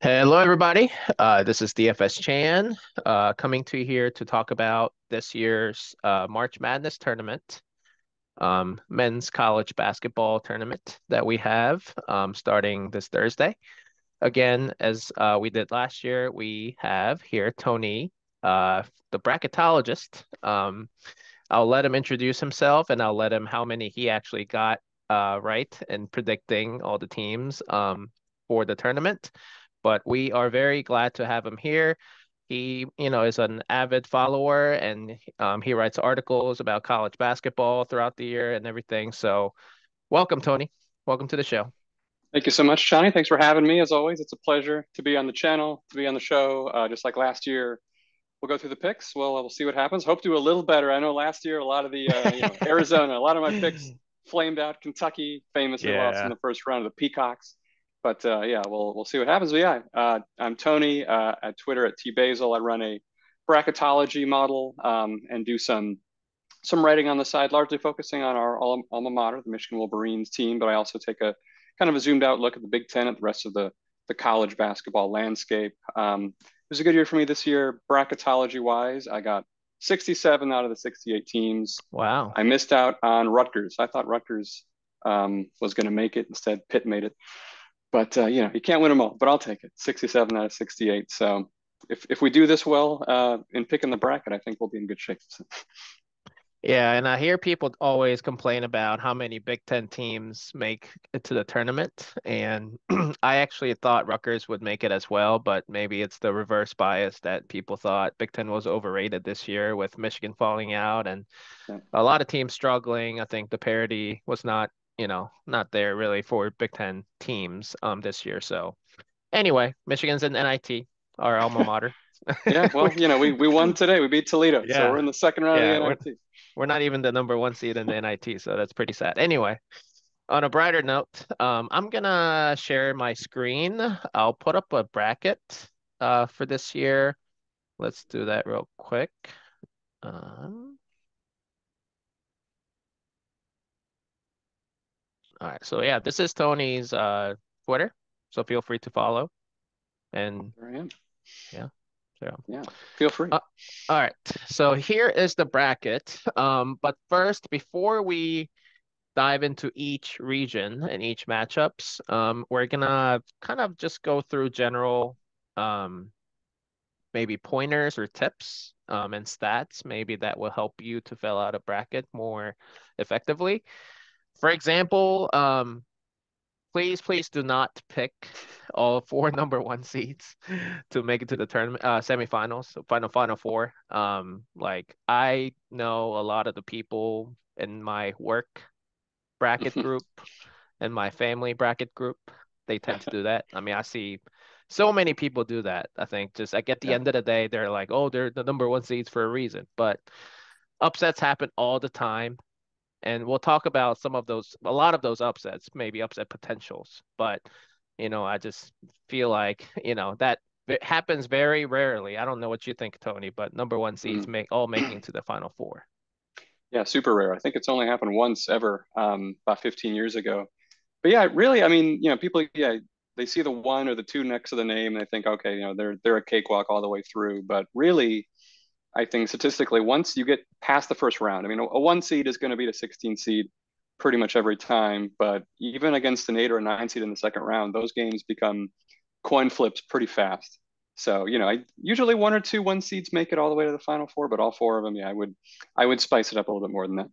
Hello, everybody. Uh, this is DFS Chan uh, coming to you here to talk about this year's uh, March Madness tournament, um, men's college basketball tournament that we have um, starting this Thursday. Again, as uh, we did last year, we have here Tony, uh, the bracketologist. Um, I'll let him introduce himself and I'll let him how many he actually got uh, right in predicting all the teams um, for the tournament but we are very glad to have him here. He, you know, is an avid follower and um, he writes articles about college basketball throughout the year and everything. So, welcome, Tony. Welcome to the show. Thank you so much, Johnny. Thanks for having me. As always, it's a pleasure to be on the channel, to be on the show. Uh, just like last year, we'll go through the picks. Well, we'll see what happens. Hope to do a little better. I know last year a lot of the uh, you know, Arizona, a lot of my picks flamed out. Kentucky famously yeah. lost in the first round of the Peacocks but uh, yeah, we'll we'll see what happens. But yeah, uh, I'm Tony uh, at Twitter at T Basil. I run a bracketology model um, and do some some writing on the side, largely focusing on our alma mater, the Michigan Wolverines team. But I also take a kind of a zoomed out look at the Big Ten, at the rest of the the college basketball landscape. Um, it was a good year for me this year, bracketology wise. I got 67 out of the 68 teams. Wow. I missed out on Rutgers. I thought Rutgers um, was going to make it. Instead, Pitt made it but uh, you know you can't win them all but i'll take it 67 out of 68 so if, if we do this well uh, in picking the bracket i think we'll be in good shape. Yeah and i hear people always complain about how many big ten teams make it to the tournament and i actually thought Rutgers would make it as well but maybe it's the reverse bias that people thought big ten was overrated this year with michigan falling out and yeah. a lot of teams struggling. I think the parity was not you know, not there really for Big Ten teams um this year. So anyway, Michigan's in NIT, our alma mater. yeah, well, you know, we, we won today. We beat Toledo. Yeah. So we're in the second round yeah, of the NIT. We're, we're not even the number one seed in the NIT, so that's pretty sad. Anyway, on a brighter note, um, I'm gonna share my screen. I'll put up a bracket uh for this year. Let's do that real quick. Um, All right. So yeah, this is Tony's uh Twitter. So feel free to follow. And there I am. Yeah. So yeah, feel free. Uh, all right. So here is the bracket. Um, but first, before we dive into each region and each matchups, um, we're gonna kind of just go through general um maybe pointers or tips um and stats maybe that will help you to fill out a bracket more effectively for example, um, please, please do not pick all four number one seeds to make it to the tournament, uh, semifinals, final, final four. Um, like I know a lot of the people in my work bracket group and my family bracket group, they tend to do that. I mean, I see so many people do that. I think just like at the yeah. end of the day, they're like, oh, they're the number one seeds for a reason. But upsets happen all the time and we'll talk about some of those a lot of those upsets maybe upset potentials but you know i just feel like you know that happens very rarely. I don't know what you think tony but number one seeds mm. make all making to the final four. Yeah super rare. I think it's only happened once ever um, about 15 years ago. But yeah really i mean you know people yeah they see the one or the two next to the name and they think okay you know they're they're a cakewalk all the way through. But really I think statistically, once you get past the first round, I mean, a, one seed is going to beat a 16 seed pretty much every time. But even against an eight or a nine seed in the second round, those games become coin flips pretty fast. So you know, I usually one or two one seeds make it all the way to the final four, but all four of them, yeah, I would I would spice it up a little bit more than that.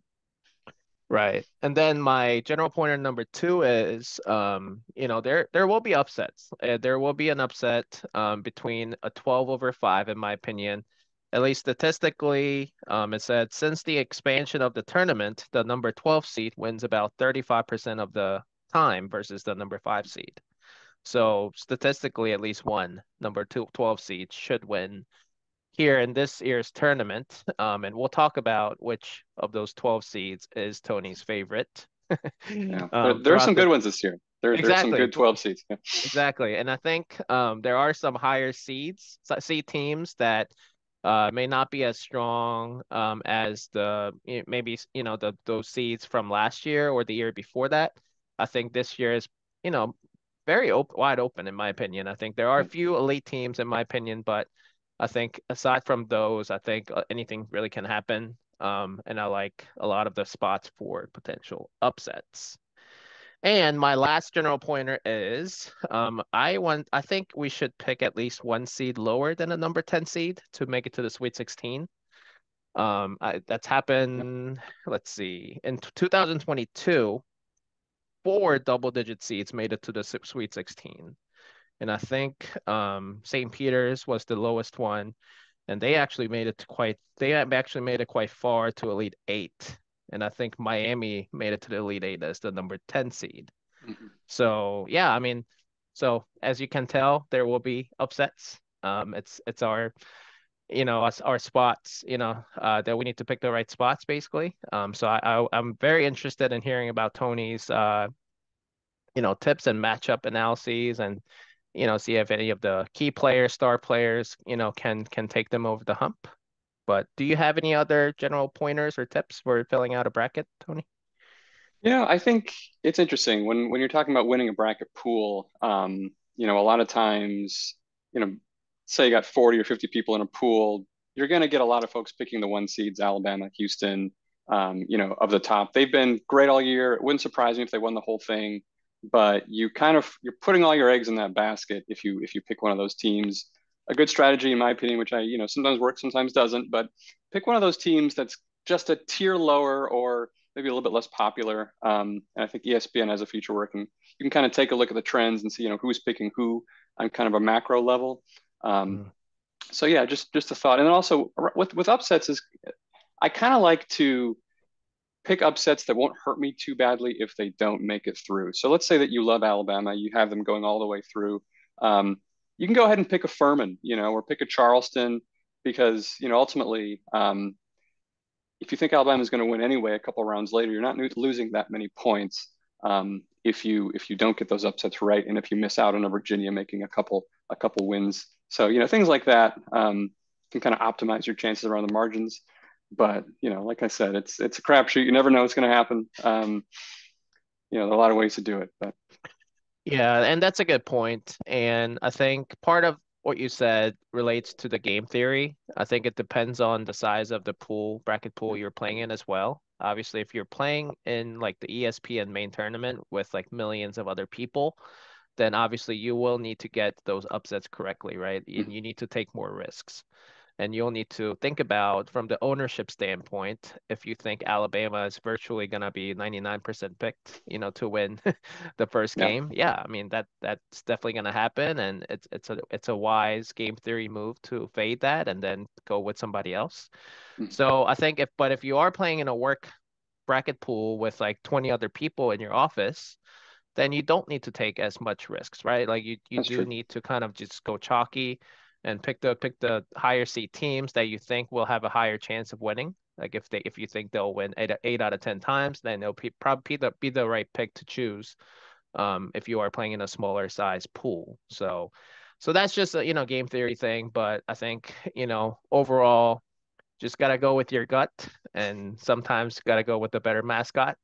Right. And then my general pointer number two is, um, you know, there there will be upsets. Uh, there will be an upset um, between a 12 over 5, in my opinion, at least statistically, um, it said since the expansion of the tournament, the number 12 seed wins about 35% of the time versus the number five seed. So statistically, at least one number two, 12 seed should win here in this year's tournament. Um, and we'll talk about which of those 12 seeds is Tony's favorite. yeah. um, there, are some good ones this year. There, exactly. There's some good 12 seeds. Exactly. And I think um, there are some higher seeds, seed teams that uh, may not be as strong um, as the maybe you know the those seeds from last year or the year before that. I think this year is you know very open, wide open in my opinion. I think there are a few elite teams in my opinion, but I think aside from those, I think uh, anything really can happen. Um, and I like a lot of the spots for potential upsets. And my last general pointer is um, I want I think we should pick at least one seed lower than a number 10 seed to make it to the Sweet 16. Um, I, that's happened, let's see, in 2022, four double digit seeds made it to the Sweet 16. And I think um, St. Peter's was the lowest one. And they actually made it quite, they actually made it quite far to Elite Eight. And I think Miami made it to the Elite Eight as the number 10 seed. Mm-hmm. So, yeah, I mean, so as you can tell, there will be upsets. Um, it's it's our you know us our spots you know uh, that we need to pick the right spots basically um so I, I am very interested in hearing about Tony's uh you know tips and matchup analyses and you know see if any of the key players star players you know can can take them over the hump but do you have any other general pointers or tips for filling out a bracket Tony yeah I think it's interesting when when you're talking about winning a bracket pool um you know a lot of times you know say you got 40 or 50 people in a pool, you're going to get a lot of folks picking the one seeds, Alabama, Houston, um, you know, of the top. They've been great all year. It wouldn't surprise me if they won the whole thing, but you kind of you're putting all your eggs in that basket if you if you pick one of those teams. A good strategy, in my opinion, which I you know sometimes works, sometimes doesn't, but pick one of those teams that's just a tier lower or maybe a little bit less popular. Um, and I think ESPN has a feature working. you can kind of take a look at the trends and see you know who's picking who on kind of a macro level. Um, mm. So yeah, just just a thought, and then also with with upsets is I kind of like to pick upsets that won't hurt me too badly if they don't make it through. So let's say that you love Alabama, you have them going all the way through. Um, you can go ahead and pick a Furman, you know, or pick a Charleston because you know ultimately, um, if you think Alabama is going to win anyway, a couple rounds later, you're not losing that many points um, if you if you don't get those upsets right, and if you miss out on a Virginia making a couple a couple wins so, you know, things like that um, can kind of optimize your chances around the margins. But, you know, like I said, it's it's a crapshoot. You never know what's going to happen. Um, you know, there are a lot of ways to do it. But yeah, and that's a good point. And I think part of what you said relates to the game theory. I think it depends on the size of the pool, bracket pool you're playing in as well. Obviously, if you're playing in like the ESPN main tournament with like millions of other people, then obviously you will need to get those upsets correctly, right? And you need to take more risks. And you'll need to think about from the ownership standpoint, if you think Alabama is virtually gonna be 99% picked, you know, to win the first yeah. game. Yeah, I mean that that's definitely gonna happen. And it's it's a it's a wise game theory move to fade that and then go with somebody else. Mm-hmm. So I think if but if you are playing in a work bracket pool with like 20 other people in your office, then you don't need to take as much risks, right? Like you, you That's do true. need to kind of just go chalky and pick the pick the higher seed teams that you think will have a higher chance of winning. Like if they if you think they'll win eight, eight out of ten times, then it'll be, probably be the be the right pick to choose. Um, if you are playing in a smaller size pool, so so that's just a you know game theory thing. But I think you know overall, just gotta go with your gut, and sometimes gotta go with the better mascot.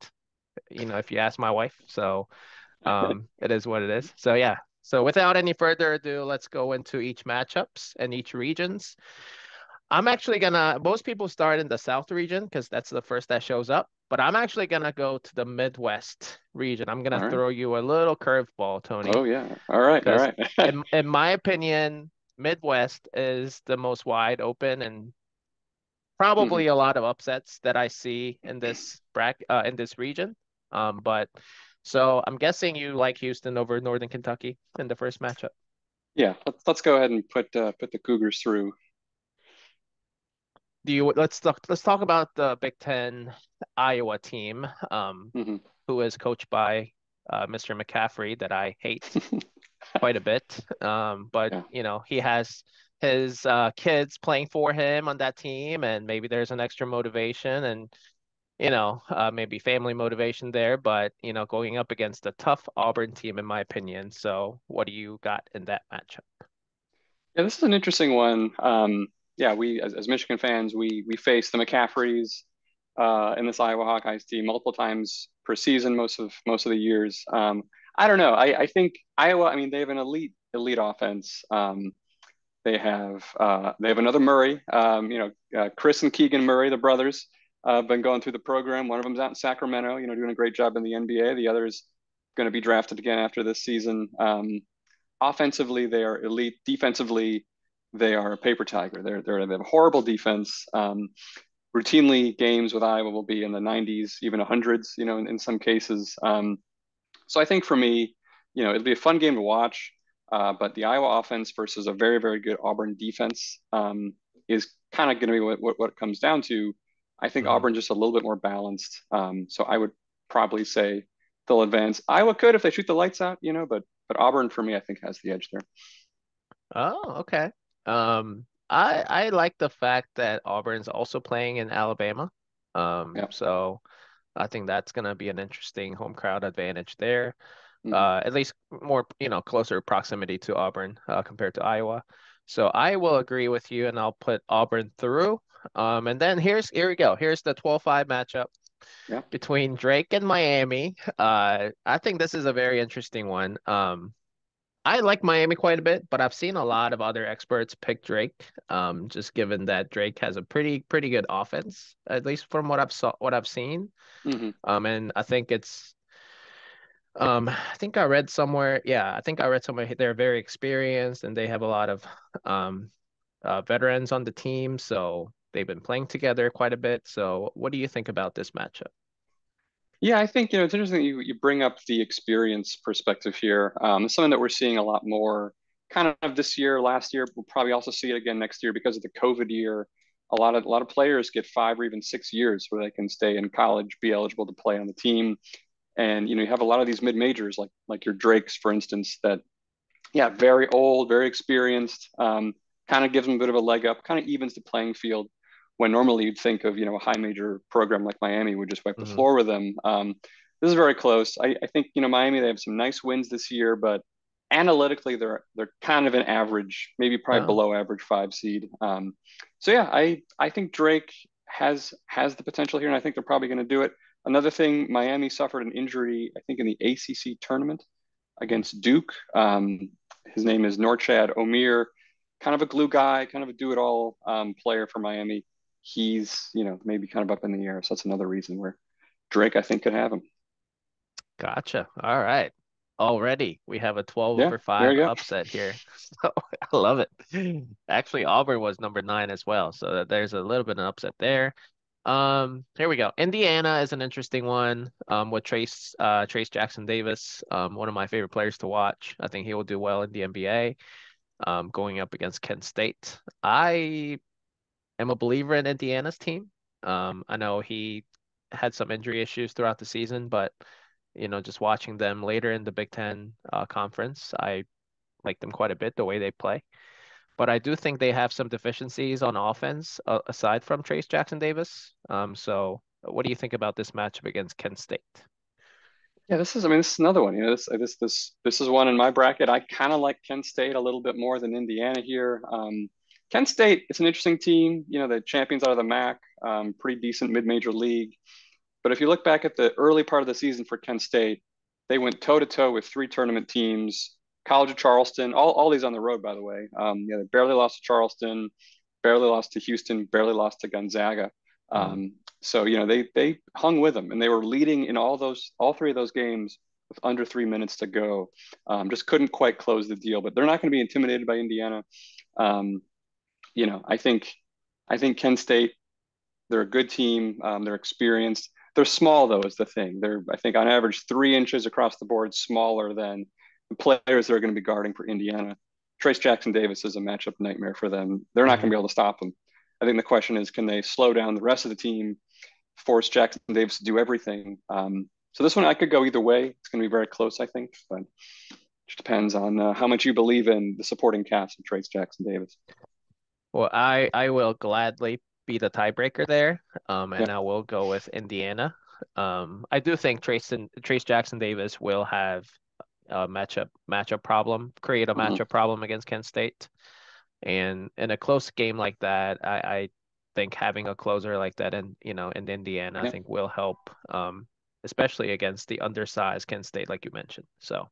You know, if you ask my wife, so um, it is what it is. So yeah. So without any further ado, let's go into each matchups and each regions. I'm actually gonna. Most people start in the South region because that's the first that shows up. But I'm actually gonna go to the Midwest region. I'm gonna right. throw you a little curveball, Tony. Oh yeah. All right. All right. in, in my opinion, Midwest is the most wide open and probably mm-hmm. a lot of upsets that I see in this bracket uh, in this region. Um, but so I'm guessing you like Houston over Northern Kentucky in the first matchup. Yeah, let's let's go ahead and put uh, put the Cougars through. Do you let's talk let's talk about the Big Ten Iowa team, um, mm-hmm. who is coached by uh, Mr. McCaffery that I hate quite a bit. Um, but yeah. you know he has his uh, kids playing for him on that team, and maybe there's an extra motivation and you know, uh, maybe family motivation there, but you know, going up against a tough Auburn team, in my opinion. So, what do you got in that matchup? Yeah, this is an interesting one. Um, yeah, we as, as, Michigan fans, we we face the McCafferys uh, in this Iowa Hawkeyes team multiple times per season, most of most of the years. Um, I don't know. I, I think Iowa. I mean, they have an elite elite offense. Um, they have uh, they have another Murray. Um, you know, uh, Kris and Keegan Murray, the brothers, uh, been going through the program. One of them's out in Sacramento. You know, doing a great job in the NBA. The other's going to be drafted again after this season. Um, offensively, they are elite. Defensively, they are a paper tiger. They're, they're they have a horrible defense. Um, routinely, games with Iowa will be in the 90s, even 100s. You know, in, in some cases. Um, so I think for me, you know, it'll be a fun game to watch. Uh, but the Iowa offense versus a very, very good Auburn defense um, is kind of going to be what, what, what, it comes down to. I think mm-hmm. Auburn just a little bit more balanced. Um, so I would probably say they'll advance. Iowa could if they shoot the lights out, you know, but but Auburn for me, I think has the edge there. Oh, okay. Um, I I like the fact that Auburn's also playing in Alabama. Um, yeah. so I think that's gonna be an interesting home crowd advantage there. Mm-hmm. Uh, at least more, you know, closer proximity to Auburn uh, compared to Iowa. So I will agree with you, and I'll put Auburn through. Um, and then here's here we go. Here's the 12-5 matchup yeah. between Drake and Miami. Uh, I think this is a very interesting one. Um, I like Miami quite a bit, but I've seen a lot of other experts pick Drake. Um, just given that Drake has a pretty pretty good offense, at least from what I've saw what I've seen. Mm-hmm. Um, and I think it's um, I think I read somewhere, yeah, I think I read somewhere they're very experienced and they have a lot of um, uh, veterans on the team, so they've been playing together quite a bit. So, what do you think about this matchup? Yeah, I think you know it's interesting you you bring up the experience perspective here. Um, it's something that we're seeing a lot more, kind of this year, last year. We'll probably also see it again next year because of the COVID year. A lot of a lot of players get five or even six years where they can stay in college, be eligible to play on the team. And you know, you have a lot of these mid majors, like like your Drakes, for instance, that yeah, very old, very experienced, um, kind of gives them a bit of a leg up, kind of evens the playing field. When normally you'd think of you know a high major program like Miami would just wipe mm-hmm. the floor with them. Um, this is very close. I, I think you know Miami they have some nice wins this year, but analytically they're they're kind of an average, maybe probably below average five seed. Um, so yeah, I I think Drake has has the potential here, and I think they're probably going to do it. Another thing, Miami suffered an injury, I think, in the ACC tournament against Duke. Um, his name is Norchad Omier, kind of a glue guy, kind of a do-it-all um, player for Miami. He's, you know, maybe kind of up in the air. So that's another reason where Drake, I think, could have him. Gotcha. All right. Already, we have a 12 yeah, over 5 upset here. So I love it. Actually, Auburn was number nine as well. So there's a little bit of upset there. Um, here we go. Indiana is an interesting one. Um, with Trayce uh, Trayce Jackson Davis, um, one of my favorite players to watch. I think he will do well in the NBA. Um, going up against Kent State. I am a believer in Indiana's team. Um, I know he had some injury issues throughout the season, but you know, just watching them later in the Big Ten uh, conference, I like them quite a bit the way they play but I do think they have some deficiencies on offense uh, aside from Trayce Jackson Davis. Um, so what do you think about this matchup against Kent State? Yeah, this is. I mean, this is another one. You know, this this this this is one in my bracket. I kind of like Kent State a little bit more than Indiana here. Um, Kent State, it's an interesting team. You know, the champions out of the MAC, um, pretty decent mid-major league. But if you look back at the early part of the season for Kent State, they went toe to toe with three tournament teams. College of Charleston, all, all these on the road, by the way. Um, yeah, they barely lost to Charleston, barely lost to Houston, barely lost to Gonzaga. Mm-hmm. Um, so you know they they hung with them, and they were leading in all those all three of those games with under three minutes to go. Um, just couldn't quite close the deal, but they're not going to be intimidated by Indiana. Um, you know, I think I think Kent State, they're a good team. Um, they're experienced. They're small though, is the thing. They're I think on average three inches across the board smaller than the players that are going to be guarding for Indiana. Trayce Jackson Davis is a matchup nightmare for them. They're not going to be able to stop him. I think the question is, can they slow down the rest of the team, force Jackson Davis to do everything? Um, so this one I could go either way. It's going to be very close, I think, but it just depends on uh, how much you believe in the supporting cast of Trayce Jackson Davis. Well, I I will gladly be the tiebreaker there, um, and yeah. I will go with Indiana. Um, I do think Trayce and Trayce Jackson Davis will have a matchup matchup problem, create a mm-hmm. matchup problem against Kent State. And in a close game like that, I, I think having a closer like that in you know in Indiana, yeah. I think will help. Um, especially against the undersized Kent State, like you mentioned. So,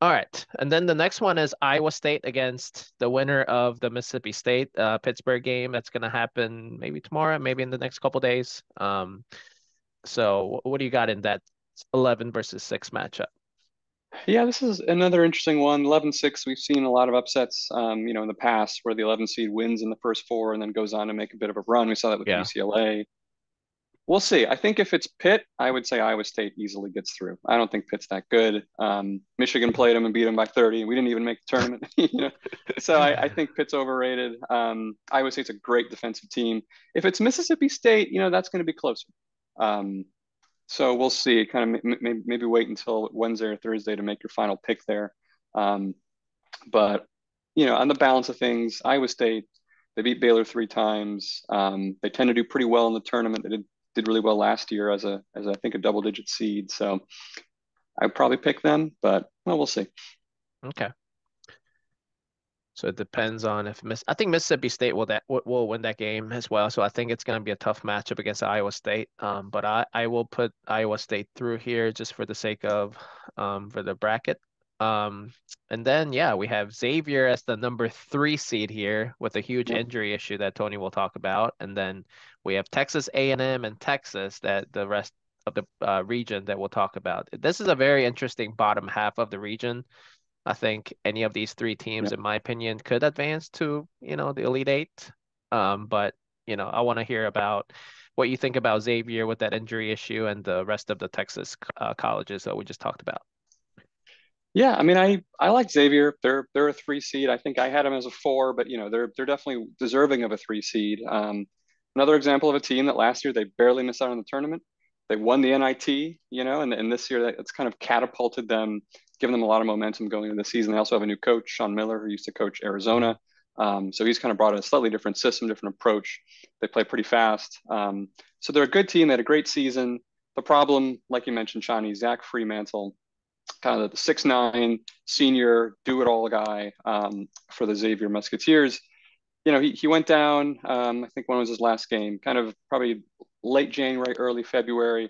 all right, and then the next one is Iowa State against the winner of the Mississippi State uh, Pittsburgh game. That's going to happen maybe tomorrow, maybe in the next couple days. Um, so, what do you got in that 11 versus 6 matchup? Yeah, this is another interesting one. 11-6, we've seen a lot of upsets, um, you know, in the past where the 11 seed wins in the first four and then goes on to make a bit of a run. We saw that with yeah. UCLA. We'll see. I think if it's Pitt, I would say Iowa State easily gets through. I don't think Pitt's that good. Um, Michigan played them and beat them by 30. We didn't even make the tournament. you know? So I, I, think Pitt's overrated. Um, Iowa State's a great defensive team. If it's Mississippi State, you know, that's going to be closer. Um, so we'll see. Kind of maybe, maybe wait until Wednesday or Thursday to make your final pick there. Um, but you know, on the balance of things, Iowa State they beat Baylor three times. Um, they tend to do pretty well in the tournament. They did did really well last year as a as I think a double digit seed. So I'd probably pick them, but well, we'll see. Okay. So it depends on if Miss. I think Mississippi State will that will win that game as well. So I think it's going to be a tough matchup against Iowa State. Um, but I I will put Iowa State through here just for the sake of um for the bracket. Um, and then yeah, we have Xavier as the number three seed here with a huge injury issue that Tony will talk about, and then we have Texas A&M and Texas that the rest of the uh, region that we'll talk about. This is a very interesting bottom half of the region. I think any of these three teams, in my opinion, could advance to you know the Elite Eight. Um, but you know, I want to hear about what you think about Xavier with that injury issue and the rest of the Texas uh, colleges that we just talked about. Yeah, I mean, I I like Xavier. They're they're a three seed. I think I had them as a four, but you know, they're they're definitely deserving of a three seed. Um, another example of a team that last year they barely missed out on the tournament. They won the NIT, you know, and, and this year it's kind of catapulted them given them a lot of momentum going into the season. They also have a new coach, Sean Miller, who used to coach Arizona. Um, so he's kind of brought a slightly different system, different approach. They play pretty fast. Um, so they're a good team. They had a great season. The problem, like you mentioned, Shawnee, Zach Freemantle, kind of the six nine senior do it all guy um, for the Xavier Musketeers. You know, he, he went down. Um, I think when was his last game? Kind of probably late January, early February.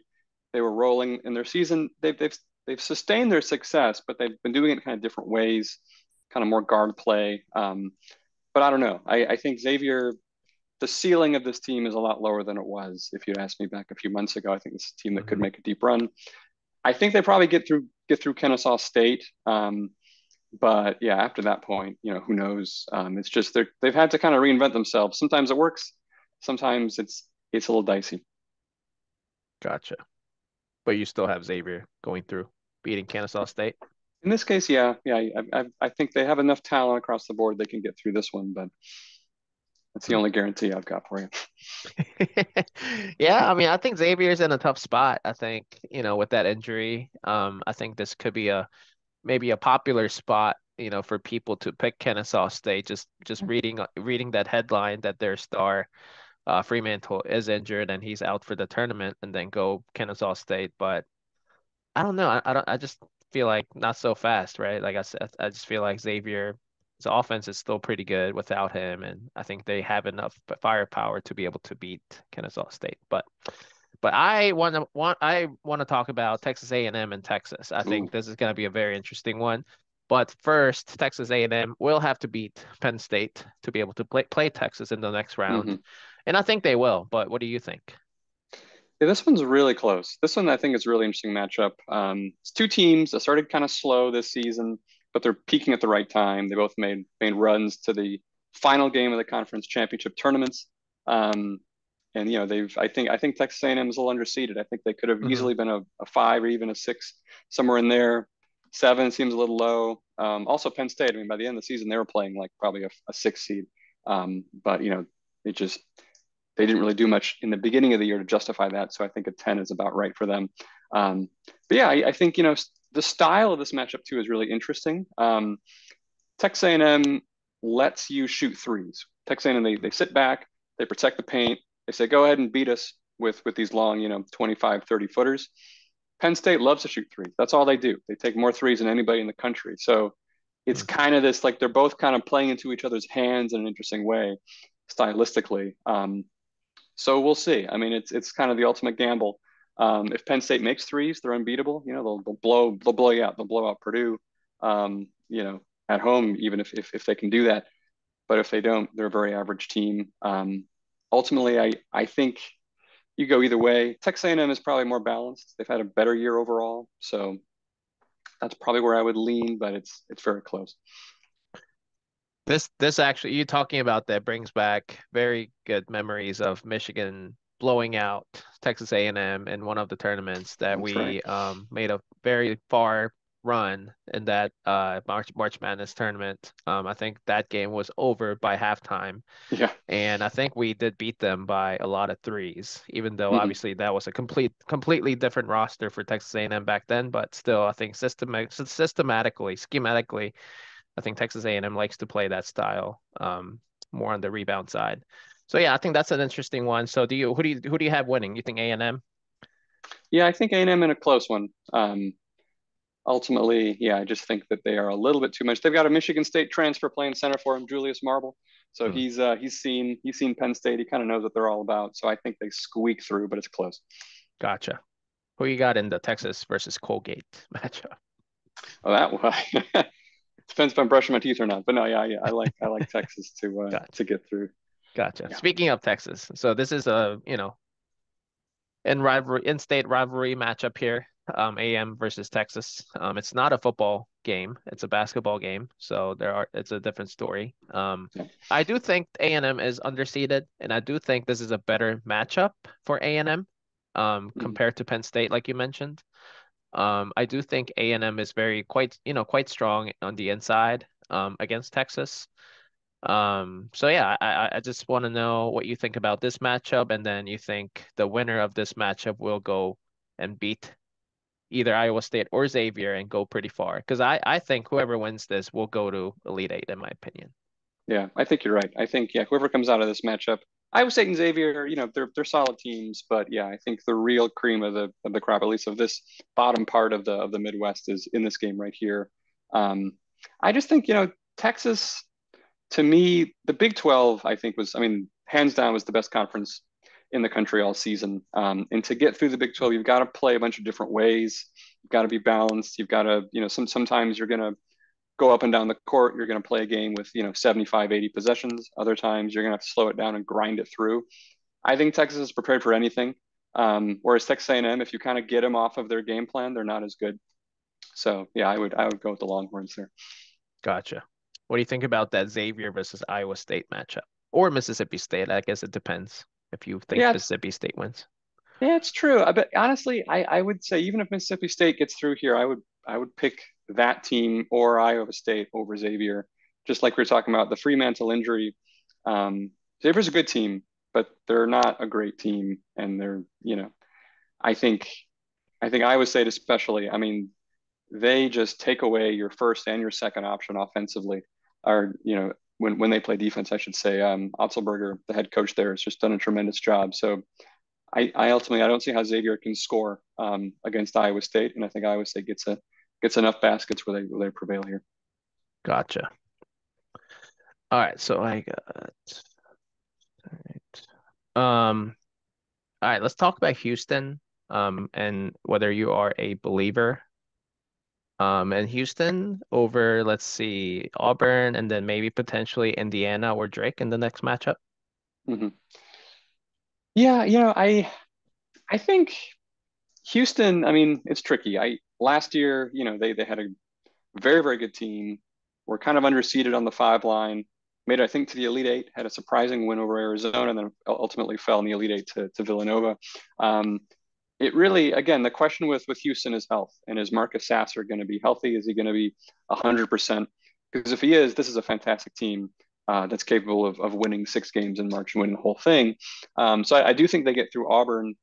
They were rolling in their season. They've, they've they've sustained their success, but they've been doing it in kind of different ways, kind of more guard play. Um, but I don't know. I, I think Xavier, the ceiling of this team is a lot lower than it was. If you'd asked me back a few months ago, I think it's a team that could mm-hmm. make a deep run. I think they probably get through get through Kennesaw State. Um, but yeah, after that point, you know, who knows? Um, it's just they're they've had to kind of reinvent themselves. Sometimes it works, sometimes it's it's a little dicey. Gotcha. But you still have Xavier going through beating Kennesaw State? In this case, yeah, yeah, I, I, I think they have enough talent across the board they can get through this one, but that's the hmm. only guarantee I've got for you. yeah, I mean, I think Xavier's in a tough spot. I think you know with that injury, um, I think this could be a maybe a popular spot, you know, for people to pick Kennesaw State. Just just hmm. reading reading that headline that their star uh, Freemantle is injured and he's out for the tournament, and then go Kennesaw State. But I don't know. I, I don't. I just feel like not so fast, right? Like I said, I just feel like Xavier's offense is still pretty good without him, and I think they have enough firepower to be able to beat Kennesaw State. But but I want to want I want to talk about Texas A&M and Texas. I think this is going to be a very interesting one. But first, Texas A&M will have to beat Penn State to be able to play play Texas in the next round, mm-hmm. and I think they will. But what do you think? Yeah, this one's really close. This one I think is a really interesting matchup. Um, it's two teams that started kind of slow this season, but they're peaking at the right time. They both made made runs to the final game of the conference championship tournaments. Um, and you know they've I think I think Texas A&M is a little underseeded. I think they could have mm-hmm. easily been a, a, five or even a six somewhere in there. Seven seems a little low. Um, also Penn State. I mean, by the end of the season, they were playing like probably a, a six seed. Um, but you know, it just they didn't really do much in the beginning of the year to justify that. So I think a 10 is about right for them. Um, but yeah, I, I, think, you know, the style of this matchup too is really interesting. Um, Texas A&M lets you shoot threes. Texas A&M, they, they sit back, they protect the paint. They say, go ahead and beat us with, with these long, you know, 25, 30 footers. Penn State loves to shoot threes. That's all they do. They take more threes than anybody in the country. So it's hmm. kind of this, like they're both kind of playing into each other's hands in an interesting way stylistically. Um, so we'll see. I mean, it's it's kind of the ultimate gamble. Um, if Penn State makes threes, they're unbeatable. You know, they'll, they'll blow they'll blow you out. They'll blow out Purdue. Um, you know, at home, even if, if if they can do that. But if they don't, they're a very average team. Um, ultimately, I I think you go either way. Texas A&M is probably more balanced. They've had a better year overall, so that's probably where I would lean. But it's it's very close. This this actually you talking about that brings back very good memories of Michigan blowing out Texas A&M in one of the tournaments that That's we right. um, made a very far run in that uh, March March Madness tournament. Um, I think that game was over by halftime, Yeah. and I think we did beat them by a lot of threes, even though hmm obviously that was a complete completely different roster for Texas A&M back then. But still, I think systematic systematically, schematically, I think Texas A&M likes to play that style, um, more on the rebound side. So yeah, I think that's an interesting one. So do you who do you who do you have winning? You think A&M? Yeah, I think A&M in a close one. Um, ultimately, yeah, I just think that they are a little bit too much. They've got a Michigan State transfer playing center for him, Julius Marble. So Hmm, he's uh, he's seen he's seen Penn State. He kind of knows what they're all about. So I think they squeak through, but it's close. gotcha. Who you got in the Texas versus Colgate matchup? Oh, that one depends if I'm brushing my teeth or not. But no, yeah, yeah, I like I like Texas to uh, Gotcha. to get through. Gotcha. Yeah. Speaking of Texas, so this is a, you know, in rivalry in-state rivalry matchup here. Um, AM versus Texas. Um, it's not a football game; it's a basketball game. So there are it's a different story. Um. I do think A&M is underseeded, and I do think this is a better matchup for A&M um, Mhm. compared to Penn State, like you mentioned. Um, I do think A&M is very quite, you know, quite strong on the inside um, against Texas. Um, so yeah, I, I just want to know what you think about this matchup, and then you think the winner of this matchup will go and beat either Iowa State or Xavier and go pretty far. Because I, I think whoever wins this will go to Elite Eight, in my opinion. Yeah, I think you're right. I think yeah, whoever comes out of this matchup, Iowa State and Xavier, you know, they're they're solid teams, but yeah, I think the real cream of the of the crop, at least of this bottom part of the of the Midwest, is in this game right here. Um, I just think you know Texas to me, the Big 12, I think was, I mean, hands down was the best conference in the country all season. Um, and to get through the Big 12, you've got to play a bunch of different ways. You've got to be balanced. You've got to, you know, some sometimes you're going to go up and down the court. You're going to play a game with, you know, 75, 80 possessions. Other times you're going to have to slow it down and grind it through. I think Texas is prepared for anything. Um, whereas Texas A&M, if you kind of get them off of their game plan, they're not as good. So yeah, I would I would go with the Longhorns there. Gotcha. What do you think about that Xavier versus Iowa State matchup? Or Mississippi State? I guess it depends if you think Yeah, Mississippi State wins. Yeah, it's true. I bet honestly, I, I would say even if Mississippi State gets through here, I would I would pick that team or Iowa State over Xavier. Just like we were talking about the Freemantle injury. Um, Xavier's a good team, but they're not a great team, and they're you know I think I think Iowa State especially. I mean, they just take away your first and your second option offensively, or you know when when they play defense, I should say. Um, Otzelberger, the head coach there, has just done a tremendous job. So I, I ultimately I don't see how Xavier can score um, against Iowa State, and I think Iowa State gets a gets enough baskets where they where they prevail here. Gotcha. All right, so I got um all right, let's talk about Houston um and whether you are a believer um in Houston over let's see Auburn and then maybe potentially Indiana or Drake in the next matchup. Mm-hmm. Yeah, you know, I I think Houston. I mean, it's tricky. I last year, you know, they they had a very very good team. Were kind of underseeded on the five line. Made it, I think to the Elite Eight. Had a surprising win over Arizona, and then ultimately fell in the Elite Eight to, to Villanova. Um, it really, again, the question with with Houston is health, and is Marcus Sasser going to be healthy? Is he going to be hundred percent? Because if he is, this is a fantastic team uh, that's capable of, of winning six games in March and winning the whole thing. Um, so I, I, do think they get through Auburn,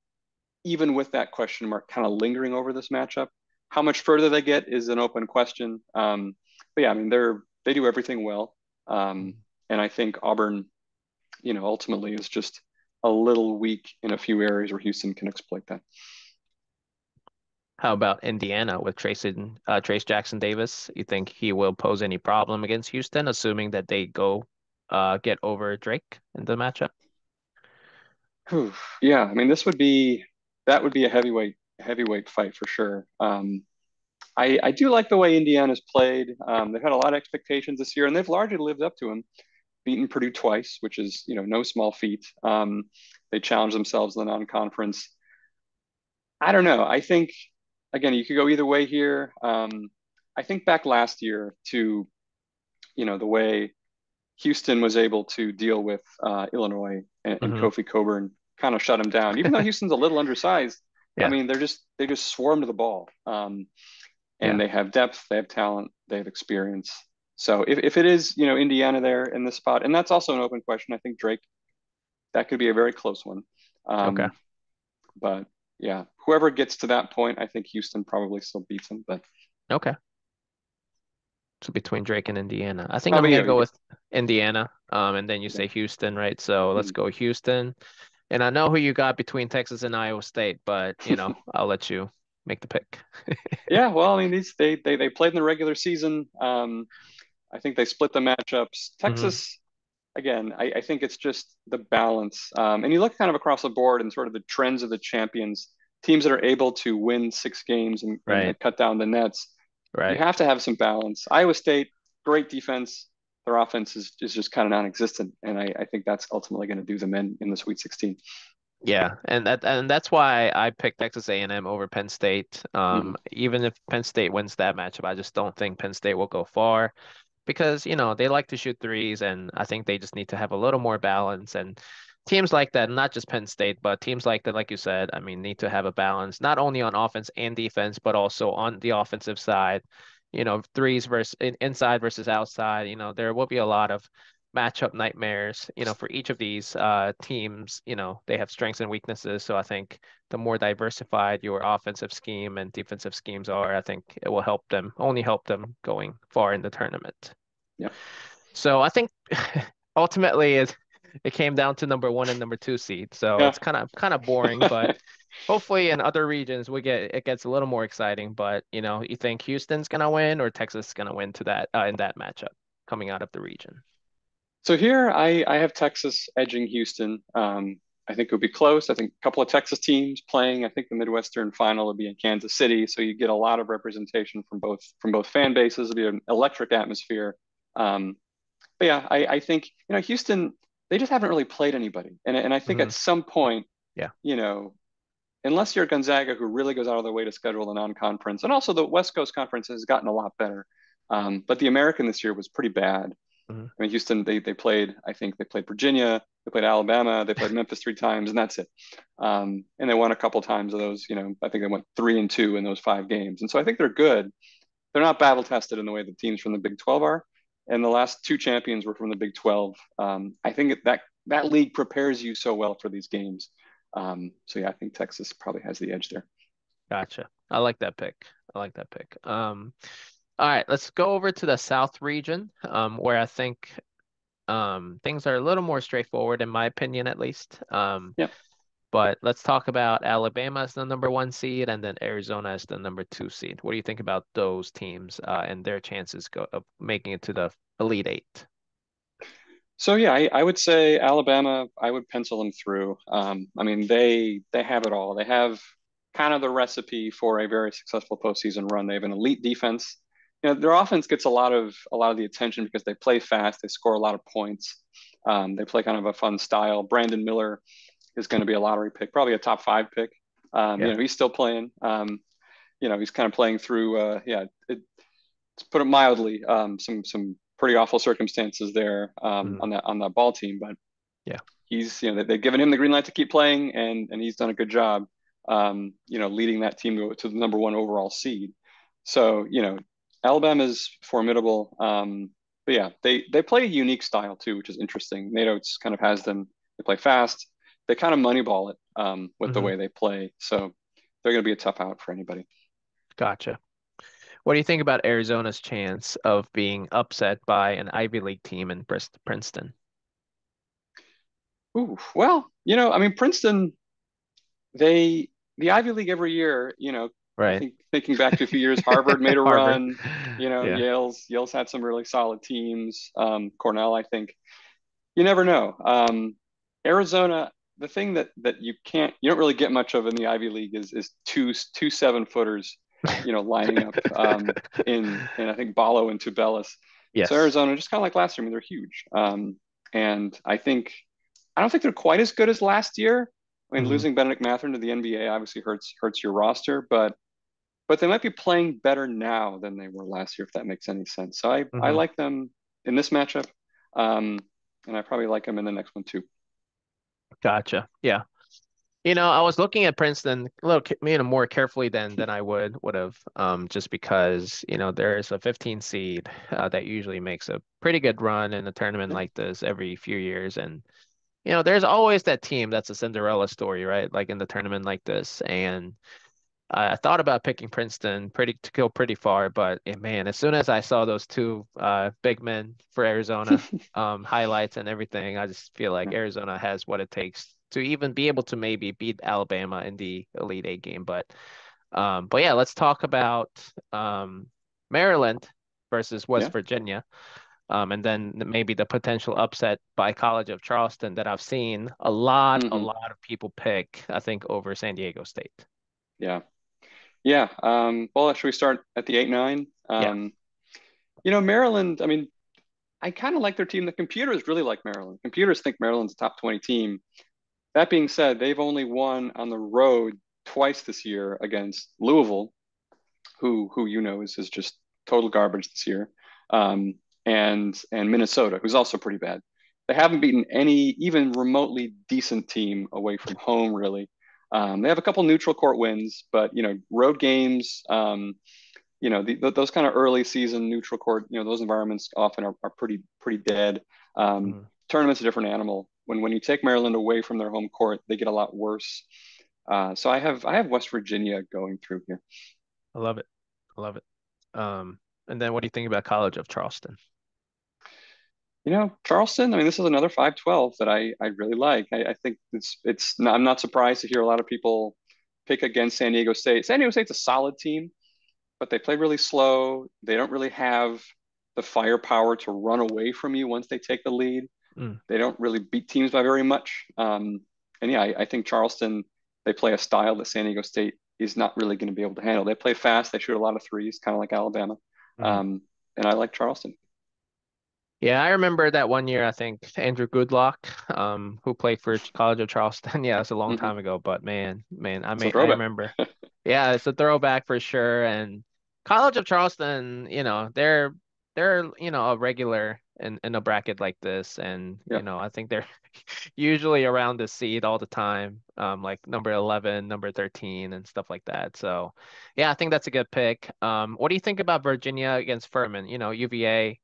even with that question mark kind of lingering over this matchup. How much further they get is an open question. Um, but yeah, I mean they're they do everything well, um, and I think Auburn, you know, ultimately is just a little weak in a few areas where Houston can exploit that. How about Indiana with Trayce uh, Trayce Jackson Davis? You think he will pose any problem against Houston, assuming that they go uh, get over Drake in the matchup? yeah, I mean this would be that would be a heavyweight heavyweight fight for sure. Um, I, I do like the way Indiana's played. Um, they've had a lot of expectations this year, and they've largely lived up to them. Beaten Purdue twice, which is you know no small feat. Um, they challenged themselves in the non-conference. I don't know. I think again, you could go either way here. Um, I think back last year to you know the way Houston was able to deal with uh, Illinois and, and mm-hmm. Kofi Cockburn kind of shut him down. Even though Houston's a little undersized, yeah. I mean they're just they just swarm to the ball, um, and yeah. they have depth, they have talent, they have experience. So if, if it is you know Indiana there in this spot, and that's also an open question. I think Drake that could be a very close one. Um, okay. But yeah, whoever gets to that point, I think Houston probably still beats them. But okay. So between Drake and Indiana, I think I'm gonna go with Indiana. Um, and then you say Houston, right? So let's mm-hmm. go Houston. And I know who you got between Texas and Iowa State, but you know, I'll let you make the pick. yeah, well, I mean, these they they they played in the regular season. Um, I think they split the matchups. Mm-hmm. Texas, mm-hmm. again, I, I, think it's just the balance. Um, and you look kind of across the board and sort of the trends of the champions, teams that are able to win six games and, right. and cut down the nets. Right. You have to have some balance. Iowa State, great defense. Their offense is, is just kind of non-existent, and I, I think that's ultimately going to do them in in the Sweet 16. Yeah, and that and that's why I picked Texas A&M over Penn State. Um, mm-hmm. Even if Penn State wins that matchup, I just don't think Penn State will go far because you know they like to shoot threes, and I think they just need to have a little more balance. And teams like that, not just Penn State, but teams like that, like you said, I mean, need to have a balance not only on offense and defense, but also on the offensive side. You know, threes versus inside versus outside. You know, there will be a lot of matchup nightmares. You know, for each of these uh, teams, you know, they have strengths and weaknesses. So I think the more diversified your offensive scheme and defensive schemes are, I think it will help them, only help them going far in the tournament. Yeah. So I think ultimately it it came down to number one and number two seed. So yeah. it's kind of kind of boring, but hopefully in other regions we get it gets a little more exciting. But you know, you think Houston's gonna win or Texas is gonna win to that uh, in that matchup coming out of the region? So here I I have Texas edging Houston. Um, I think it would be close. I think a couple of Texas teams playing. I think the Midwestern final would be in Kansas City, so you get a lot of representation from both from both fan bases. It'll be an electric atmosphere. Um, but yeah, I, I think you know Houston they just haven't really played anybody. And, and I think mm-hmm. at some point, yeah, you know, unless you're Gonzaga, who really goes out of their way to schedule a non-conference, and also the West Coast Conference has gotten a lot better. Um, but the American this year was pretty bad. Mm-hmm. I mean, Houston, they they played, I think they played Virginia, they played Alabama, they played Memphis three times, and that's it. Um, and they won a couple times of those. You know, I think they went three and two in those five games, and so I think they're good. They're not battle tested in the way the teams from the Big 12 are, and the last two champions were from the Big 12. Um, I think that that league prepares you so well for these games. Um, so yeah, I think Texas probably has the edge there. Gotcha. I like that pick. I like that pick. Um, all right, let's go over to the South region, um, where I think um, things are a little more straightforward, in my opinion, at least. Um, yeah. But let's talk about Alabama as the number one seed and then Arizona as the number two seed. What do you think about those teams uh, and their chances go, of making it to the Elite Eight? So yeah, I, I, would say Alabama. I would pencil them through. Um, I mean, they they have it all. They have kind of the recipe for a very successful postseason run. They have an elite defense. You know, their offense gets a lot of a lot of the attention because they play fast. They score a lot of points. Um, they play kind of a fun style. Brandon Miller is going to be a lottery pick, probably a top five pick. Um, yeah. You know, he's still playing. Um, you know, he's kind of playing through. Uh, yeah, it, to put it mildly, um, some some pretty awful circumstances there um, mm. on that on that ball team. But yeah, he's you know they've given him the green light to keep playing, and and he's done a good job. Um, you know, leading that team to, to the number one overall seed. So you know, Alabama's formidable. Um, but yeah, they they play a unique style too, which is interesting. Nate Oats kind of has them. They play fast they kind of moneyball it um, with mm-hmm. the way they play. So they're going to be a tough out for anybody. Gotcha. What do you think about Arizona's chance of being upset by an Ivy League team in Princeton? Ooh, well, you know, I mean, Princeton, they the Ivy League every year, you know, right. Think, thinking back to a few years, Harvard made a Harvard. run. You know, yeah. Yale's Yale's had some really solid teams. Um, Cornell, I think. You never know. Um, Arizona, the thing that that you can't you don't really get much of in the Ivy League is is two two seven footers, you know, lining up um, in in I think Ballo and Tubelis. Yes. So Arizona, just kind of like last year, I mean, they're huge. Um, and I think I don't think they're quite as good as last year. I mean, mm-hmm. losing Benedict Mathurin to the NBA obviously hurts hurts your roster, but but they might be playing better now than they were last year, if that makes any sense. So I, mm-hmm. I like them in this matchup, um, and I probably like them in the next one too. Gotcha. Yeah. You know, I was looking at Princeton a little, you know, more carefully than than I would would have, um, just because you know there's a 15 seed uh, that usually makes a pretty good run in a tournament like this every few years, and you know, there's always that team that's a Cinderella story, right? Like in the tournament like this, and I thought about picking Princeton pretty to go pretty far, but eh, man, as soon as I saw those two uh, big men for Arizona um, highlights and everything, I just feel like Arizona has what it takes to even be able to maybe beat Alabama in the Elite Eight game. But um, but yeah, let's talk about um, Maryland versus West yeah. Virginia. Um, and then maybe the potential upset by College of Charleston that I've seen a lot, mm-hmm. a lot of people pick, I think, over San Diego State. Yeah, yeah. Um, well, should we start at the eight nine? Um, yeah. You know, Maryland. I mean, I kind of like their team. The computers really like Maryland. Computers think Maryland's a top twenty team. That being said, they've only won on the road twice this year against Louisville, who who you know is is just total garbage this year, um, and and Minnesota, who's also pretty bad. They haven't beaten any even remotely decent team away from home really. Um, they have a couple neutral court wins, but you know, road games, um, you know, the, those kind of early season neutral court, you know, those environments often are, are pretty pretty dead. Um, mm-hmm. Tournament's a different animal. When when you take Maryland away from their home court, they get a lot worse. Uh, so I have I have West Virginia going through here. I love it. I love it. Um, and then what do you think about College of Charleston? You know, Charleston, I mean, this is another 512 that I, I really like. I, I think it's, it's not, I'm not surprised to hear a lot of people pick against San Diego State. San Diego State's a solid team, but they play really slow. They don't really have the firepower to run away from you once they take the lead. Mm. They don't really beat teams by very much. Um, and yeah, I, I, think Charleston, they play a style that San Diego State is not really going to be able to handle. They play fast. They shoot a lot of threes, kind of like Alabama. Mm. Um, and I like Charleston. Yeah, I remember that one year. I think Andrew Goudelock, um, who played for College of Charleston. Yeah, it's a long mm-hmm. time ago, but man, man, I mean, I remember. yeah, it's a throwback for sure. And College of Charleston, you know, they're they're you know a regular in in a bracket like this, and you know, I think they're usually around the seed all the time, um, like number eleven, number thirteen, and stuff like that. So, yeah, I think that's a good pick. Um, what do you think about Virginia against Furman? You know, UVA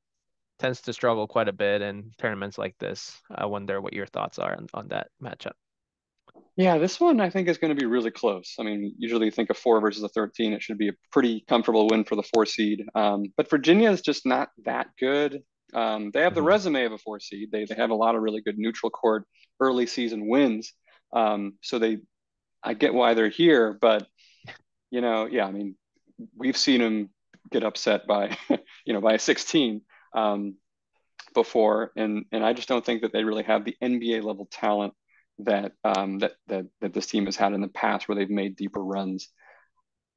tends to struggle quite a bit in tournaments like this. I wonder what your thoughts are on, on that matchup. Yeah, this one I think is going to be really close. I mean, usually you think a four versus a 13, it should be a pretty comfortable win for the four seed. Um, but Virginia is just not that good. Um, they have the mm-hmm. resume of a four seed. They, they have a lot of really good neutral court early season wins. Um, so they, I get why they're here, but you know, yeah, I mean, we've seen them get upset by, you know, by a 16 um, before, and and I just don't think that they really have the NBA level talent that um, that that that this team has had in the past, where they've made deeper runs.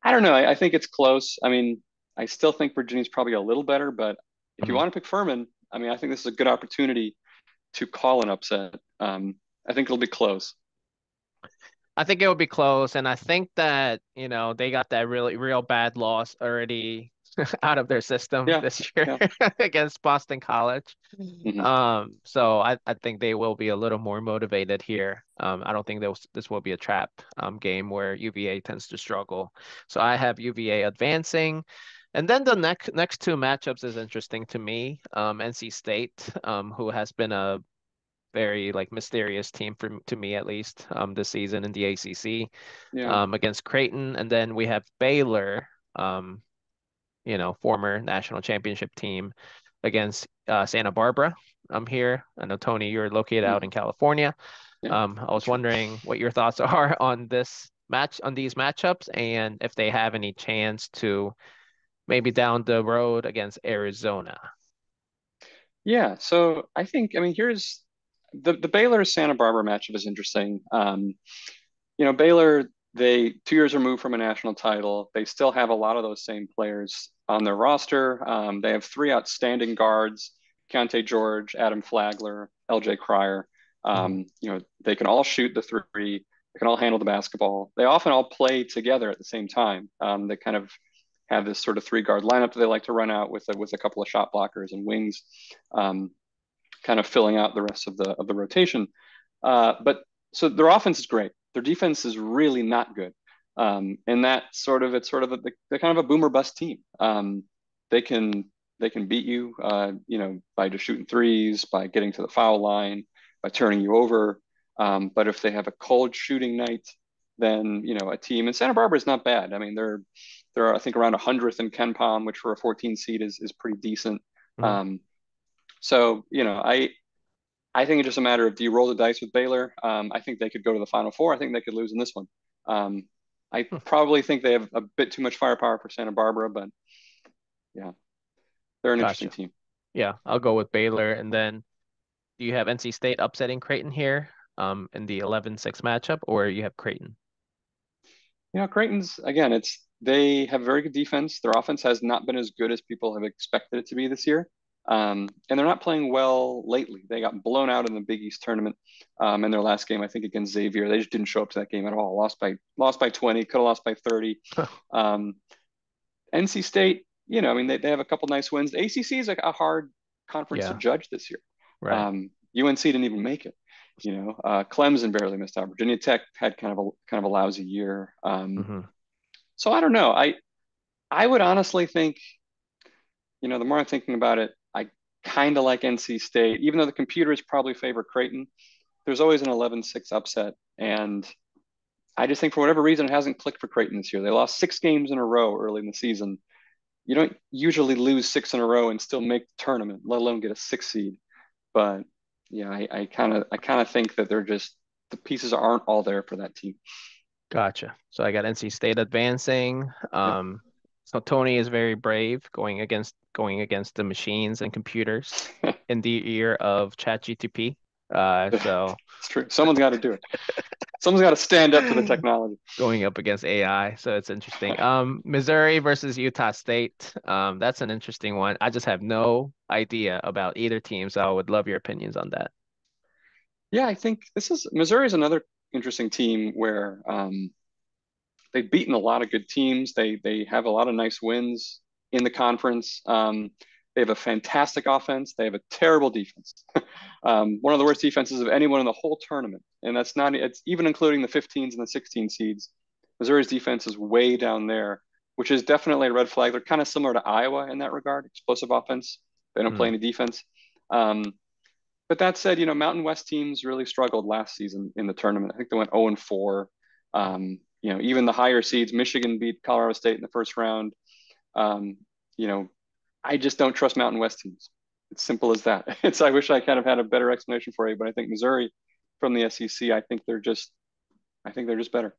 I don't know. I, I think it's close. I mean, I still think Virginia's probably a little better, but if you mm-hmm. want to pick Furman, I mean, I think this is a good opportunity to call an upset. Um, I think it'll be close. I think it will be close, and I think that you know they got that really real bad loss already out of their system yeah, this year yeah. against Boston College. Mm-hmm. Um, so I, I think they will be a little more motivated here. Um, I don't think this this will be a trap um, game where UVA tends to struggle. So I have UVA advancing. And then the next next two matchups is interesting to me. Um, NC State, um, who has been a very like mysterious team for to me at least um, this season in the ACC yeah. um, against Creighton, and then we have Baylor, um, you know, former national championship team against uh, Santa Barbara. I'm here. I know Tony, you're located out in California. Um, I was wondering what your thoughts are on this match, on these matchups, and if they have any chance to maybe down the road against Arizona. Yeah, so I think I mean here's the the Baylor Santa Barbara matchup is interesting. Um, you know, Baylor they two years removed from a national title. They still have a lot of those same players on their roster. Um, they have three outstanding guards: Keyonte George, Adam Flagler, L.J. Cryer. Um, mm-hmm. You know, they can all shoot the three. They can all handle the basketball. They often all play together at the same time. Um, they kind of have this sort of three guard lineup that they like to run out with a, with a couple of shot blockers and wings, um, kind of filling out the rest of the of the rotation. Uh, but so their offense is great. Their defense is really not good. Um, and that sort of it's sort of a, they're kind of a boomer bust team. Um, they can they can beat you, uh, you know, by just shooting threes, by getting to the foul line, by turning you over. Um, but if they have a cold shooting night, then you know a team and Santa Barbara is not bad. I mean, they're they're I think around a hundredth in KenPom, which for a 14 seed is is pretty decent. Mm-hmm. Um, so you know, I I think it's just a matter of do you roll the dice with Baylor? Um, I think they could go to the Final Four. I think they could lose in this one. Um, I hmm. probably think they have a bit too much firepower for Santa Barbara, but yeah, they're an gotcha. interesting team. Yeah, I'll go with Baylor. And then do you have NC State upsetting Creighton here um, in the 11-6 matchup, or you have Creighton? You know, Creighton's again, it's they have very good defense. Their offense has not been as good as people have expected it to be this year. Um, and they're not playing well lately. They got blown out in the Big East tournament um, in their last game, I think against Xavier. They just didn't show up to that game at all. Lost by lost by 20, could have lost by 30. um, NC State, you know, I mean, they, they have a couple nice wins. The ACC is like a hard conference yeah. to judge this year. Right. Um, UNC didn't even make it. You know, uh, Clemson barely missed out. Virginia Tech had kind of a kind of a lousy year. Um, mm-hmm. So I don't know. I I would honestly think, you know, the more I'm thinking about it, kind of like NC State, even though the computers probably favor Creighton, there's always an 11 6 upset. And I just think for whatever reason, it hasn't clicked for Creighton this year. They lost six games in a row early in the season. You don't usually lose six in a row and still make the tournament, let alone get a six seed. But yeah, I kind of I kind of think that they're just the pieces aren't all there for that team. Gotcha. So I got NC State advancing. Um, so Tony is very brave going against going against the machines and computers in the ear of ChatGTP. Uh, so it's true. Someone's got to do it. Someone's got to stand up to the technology. Going up against AI, so it's interesting. Um, Missouri versus Utah State. Um, that's an interesting one. I just have no idea about either team, so I would love your opinions on that. Yeah, I think this is Missouri is another interesting team where um, they've beaten a lot of good teams. They they have a lot of nice wins in the conference. Um, they have a fantastic offense. They have a terrible defense. um, one of the worst defenses of anyone in the whole tournament, and that's not it's even including the 15s and the 16 seeds. Missouri's defense is way down there, which is definitely a red flag. They're kind of similar to Iowa in that regard, explosive offense. They don't mm. play any defense. Um, but that said, you know, Mountain West teams really struggled last season in the tournament. I think they went 0 and 4. Um, you know, even the higher seeds, Michigan beat Colorado State in the first round. Um, you know, I just don't trust Mountain West teams. It's simple as that. It's I wish I kind of had a better explanation for you, but I think Missouri from the SEC, I think they're just, I think they're just better.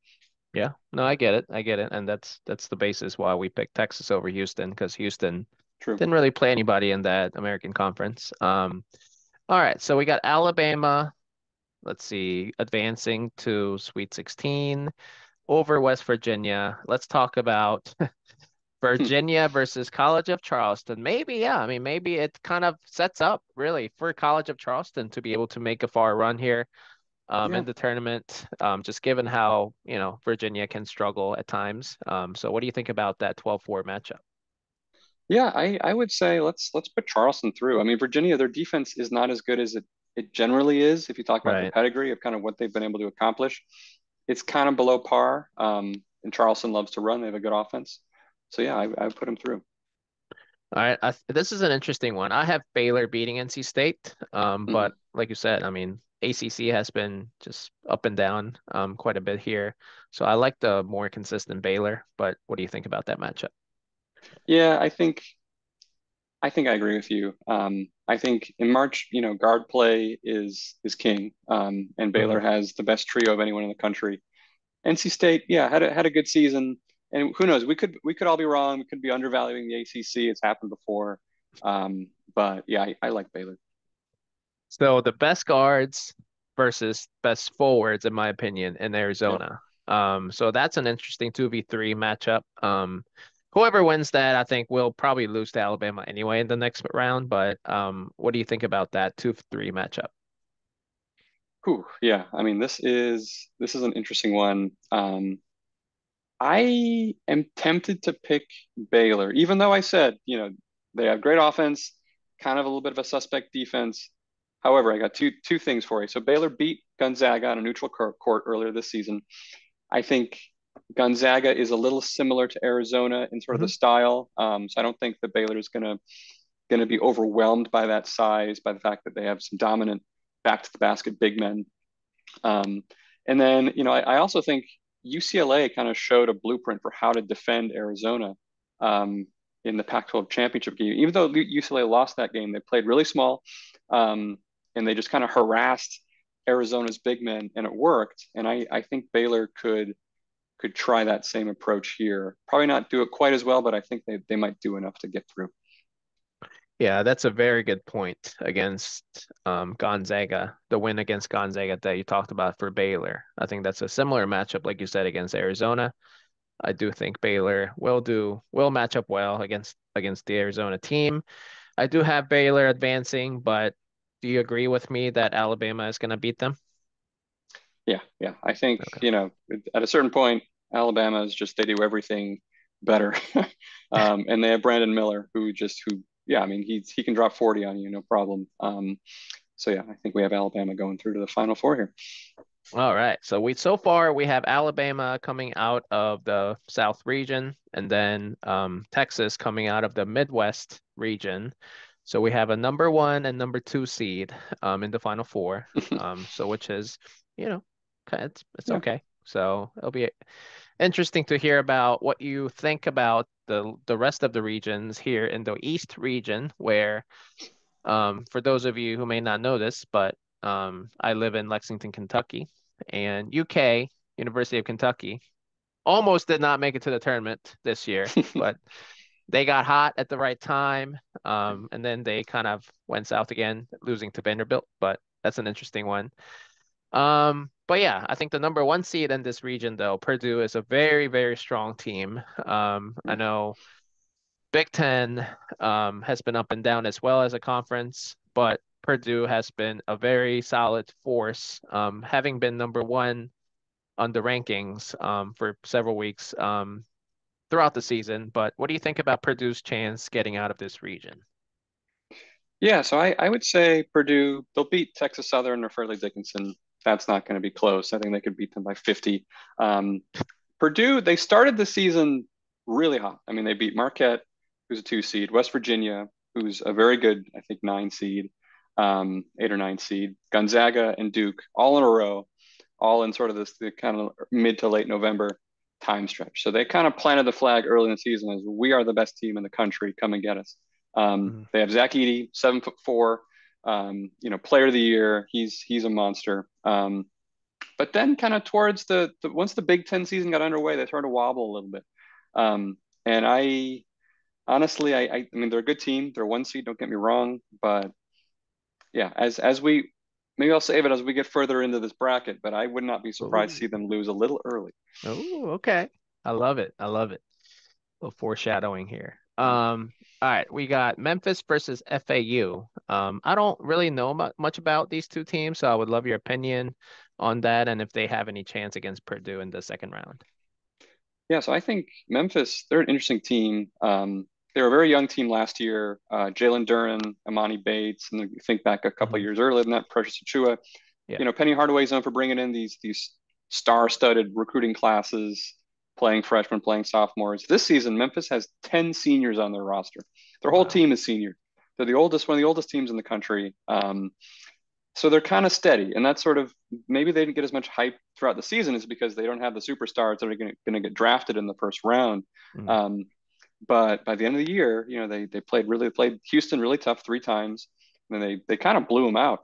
Yeah, no, I get it. I get it, and that's that's the basis why we picked Texas over Houston because Houston True. didn't really play anybody in that American Conference. Um, all right, so we got Alabama. Let's see, advancing to Sweet 16 over West Virginia. Let's talk about Virginia versus College of Charleston. Maybe, yeah. I mean, maybe it kind of sets up really for College of Charleston to be able to make a far run here um, yeah. in the tournament, um, just given how, you know, Virginia can struggle at times. Um, so what do you think about that 12-4 matchup? Yeah, I, I would say let's let's put Charleston through. I mean, Virginia, their defense is not as good as it, it generally is if you talk about right. the pedigree of kind of what they've been able to accomplish it's kind of below par. Um, and Charleston loves to run. They have a good offense. So yeah, I, I put them through. All right, I, this is an interesting one. I have Baylor beating NC State, um, mm-hmm. but like you said, I mean ACC has been just up and down um, quite a bit here. So I like the more consistent Baylor. But what do you think about that matchup? Yeah, I think I think I agree with you. Um, I think in March, you know, guard play is is king, um, and Baylor mm-hmm. has the best trio of anyone in the country. NC State, yeah, had a, had a good season, and who knows? We could we could all be wrong. We could be undervaluing the ACC. It's happened before, um, but yeah, I, I like Baylor. So the best guards versus best forwards, in my opinion, in Arizona. Um, so that's an interesting 2v3 matchup. Um, whoever wins that, I think will probably lose to Alabama anyway in the next round. But um, what do you think about that 2-3 matchup? Whew, yeah, I mean this is this is an interesting one. Um, I am tempted to pick Baylor, even though I said, you know, they have great offense, kind of a little bit of a suspect defense. However, I got two two things for you. So Baylor beat Gonzaga on a neutral court earlier this season. I think Gonzaga is a little similar to Arizona in sort of mm-hmm. the style. Um, so I don't think that Baylor is gonna gonna be overwhelmed by that size, by the fact that they have some dominant back to the basket big men. Um, and then, you know, I, I also think UCLA kind of showed a blueprint for how to defend Arizona um, in the Pac-12 championship game. Even though UCLA lost that game, they played really small, um, and they just kind of harassed Arizona's big men, and it worked. And I, I think Baylor could could try that same approach here. Probably not do it quite as well, but I think they, they might do enough to get through. Yeah, that's a very good point against um, Gonzaga, the win against Gonzaga that you talked about for Baylor. I think that's a similar matchup, like you said, against Arizona. I do think Baylor will do will match up well against against the Arizona team. I do have Baylor advancing, but do you agree with me that Alabama is going to beat them? Yeah, yeah. I think okay. you know at a certain point, Alabama is just they do everything better, um, and they have Brandon Miller who just who yeah, I mean, he's he can drop 40 on you, no problem. Um, so yeah, I think we have Alabama going through to the final four here. All right. So we so far we have Alabama coming out of the South region and then um, Texas coming out of the Midwest region. So we have a number one and number two seed um, in the final four. Um, so which is, you know, it's it's yeah. okay. So it'll be interesting to hear about what you think about the the rest of the regions here in the East region, where, um, for those of you who may not know this, but um, I live in Lexington, Kentucky, and UK University of Kentucky almost did not make it to the tournament this year, but they got hot at the right time, um, and then they kind of went south again, losing to Vanderbilt. But that's an interesting one. Um, but yeah, I think the number one seed in this region, though, Purdue is a very, very strong team. Um, I know Big Ten um, has been up and down as well as a conference, but Purdue has been a very solid force, um, having been number one on the rankings um, for several weeks um, throughout the season. But what do you think about Purdue's chance getting out of this region? Yeah, so I, I would say Purdue, they'll beat Texas Southern or Fairleigh Dickinson that's not going to be close. I think they could beat them by 50. Um, Purdue, they started the season really hot. I mean, they beat Marquette, who's a two seed, West Virginia, who's a very good, I think, nine seed, um, eight or nine seed, Gonzaga and Duke, all in a row, all in sort of this the kind of mid to late November time stretch. So they kind of planted the flag early in the season as we are the best team in the country. Come and get us. Um, mm-hmm. They have Zach Edey, seven foot four, um, you know, player of the year. He's he's a monster. Um, but then kind of towards the, the, once the Big Ten season got underway, they started to wobble a little bit. Um, and I honestly, I, I, I mean, they're a good team. They're one seed. Don't get me wrong, but yeah, as as we maybe I'll save it as we get further into this bracket. But I would not be surprised Ooh. to see them lose a little early. Oh, okay. I love it. I love it. A little foreshadowing here. Um, all right, we got Memphis versus FAU. Um, I don't really know much about these two teams, so I would love your opinion on that and if they have any chance against Purdue in the second round. Yeah, so I think Memphis, they're an interesting team. Um, they were a very young team last year. Uh, Jalen Duren, Emoni Bates, and think back a couple mm-hmm. years earlier than that, Precious Achiuwa. Yeah. You know, Penny Hardaway's known for bringing in these these star-studded recruiting classes playing freshmen, playing sophomores. This season, Memphis has 10 seniors on their roster. Their whole wow. team is senior. They're the oldest, one of the oldest teams in the country. Um, so they're kind of steady. And that's sort of maybe they didn't get as much hype throughout the season is because they don't have the superstars that are going to get drafted in the first round. Mm. Um, but by the end of the year, you know, they they played really played Houston really tough three times, and they they kind of blew them out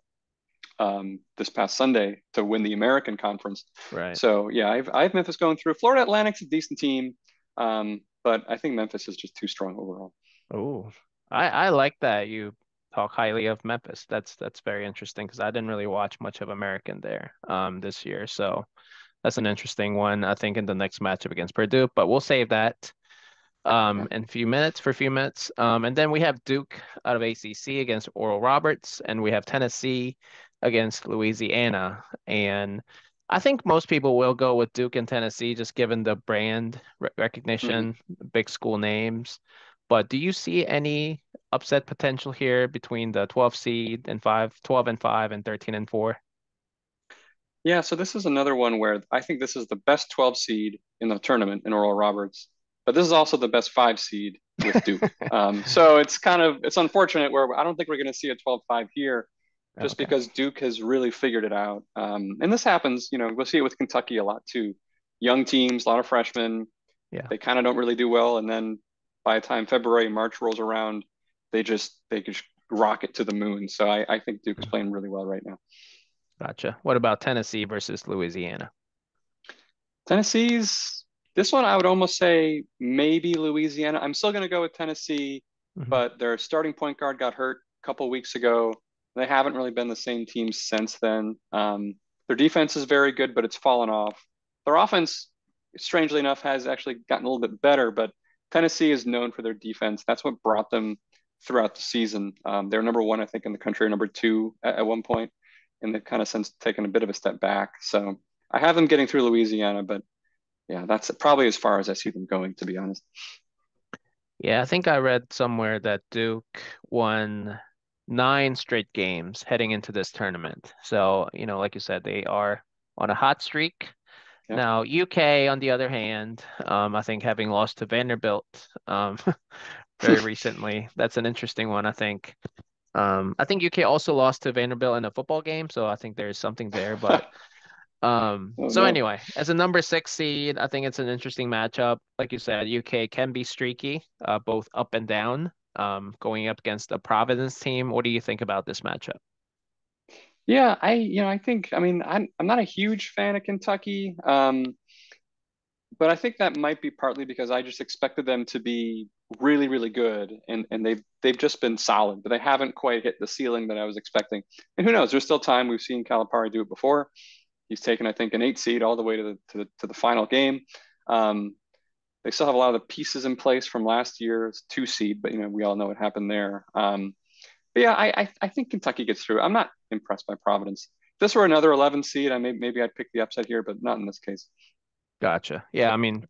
um, this past Sunday to win the American Conference. Right. So yeah, I've I have Memphis going through. Florida Atlantic's a decent team, um, but I think Memphis is just too strong overall. Oh, I I like that you talk highly of Memphis. That's that's very interesting because I didn't really watch much of American there um, this year. So that's an interesting one, I think, in the next matchup against Purdue. But we'll save that um, in a few minutes for a few minutes. Um, and then we have Duke out of ACC against Oral Roberts, and we have Tennessee against Louisiana. And I think most people will go with Duke and Tennessee just given the brand recognition, mm-hmm. big school names. But do you see any upset potential here between the 12 seed and 5, 12 and 5 and 13 and 4? Yeah, so this is another one where I think this is the best 12 seed in the tournament in Oral Roberts, but this is also the best five seed with Duke. um, so it's kind of it's unfortunate where I don't think we're going to see a 12-5 here, just okay. because Duke has really figured it out. Um, and this happens, you know, we'll see it with Kentucky a lot too. Young teams, a lot of freshmen. Yeah. They kind of don't really do well, and then by the time February, March rolls around, they just they just rocket to the moon. So I, I think Duke is playing really well right now. Gotcha. What about Tennessee versus Louisiana? Tennessee's this one I would almost say maybe Louisiana. I'm still going to go with Tennessee, mm-hmm. but their starting point guard got hurt a couple weeks ago. They haven't really been the same team since then. Um, their defense is very good, but it's fallen off. Their offense, strangely enough, has actually gotten a little bit better, but Tennessee is known for their defense. That's what brought them throughout the season. Um, they're number one, I think, in the country, or number two at, at one point and they've kind of since taken a bit of a step back. So I have them getting through Louisiana, but yeah, that's probably as far as I see them going, to be honest. Yeah, I think I read somewhere that Duke won nine straight games heading into this tournament. So, you know, like you said, they are on a hot streak. Now, UK, on the other hand, um, I think having lost to Vanderbilt um, very recently, that's an interesting one, I think. Um, I think UK also lost to Vanderbilt in a football game, so I think there's something there. But um, oh, so no. anyway, as a number six seed, I think it's an interesting matchup. Like you said, UK can be streaky, uh, both up and down. Um, going up against a Providence team, what do you think about this matchup? Yeah, I you know I think I mean I'm I'm not a huge fan of Kentucky. Um, but I think that might be partly because I just expected them to be really, really good, and and they've they've just been solid, but they haven't quite hit the ceiling that I was expecting. And who knows? There's still time. We've seen Calipari do it before. He's taken, I think, an eight seed all the way to the to the, to the final game. Um, they still have a lot of the pieces in place from last year's two seed, but you know we all know what happened there. Um, but yeah, I, I, I think Kentucky gets through. I'm not impressed by Providence. If this were another 11 seed, I may maybe I'd pick the upset here, but not in this case. Gotcha. Yeah, I mean,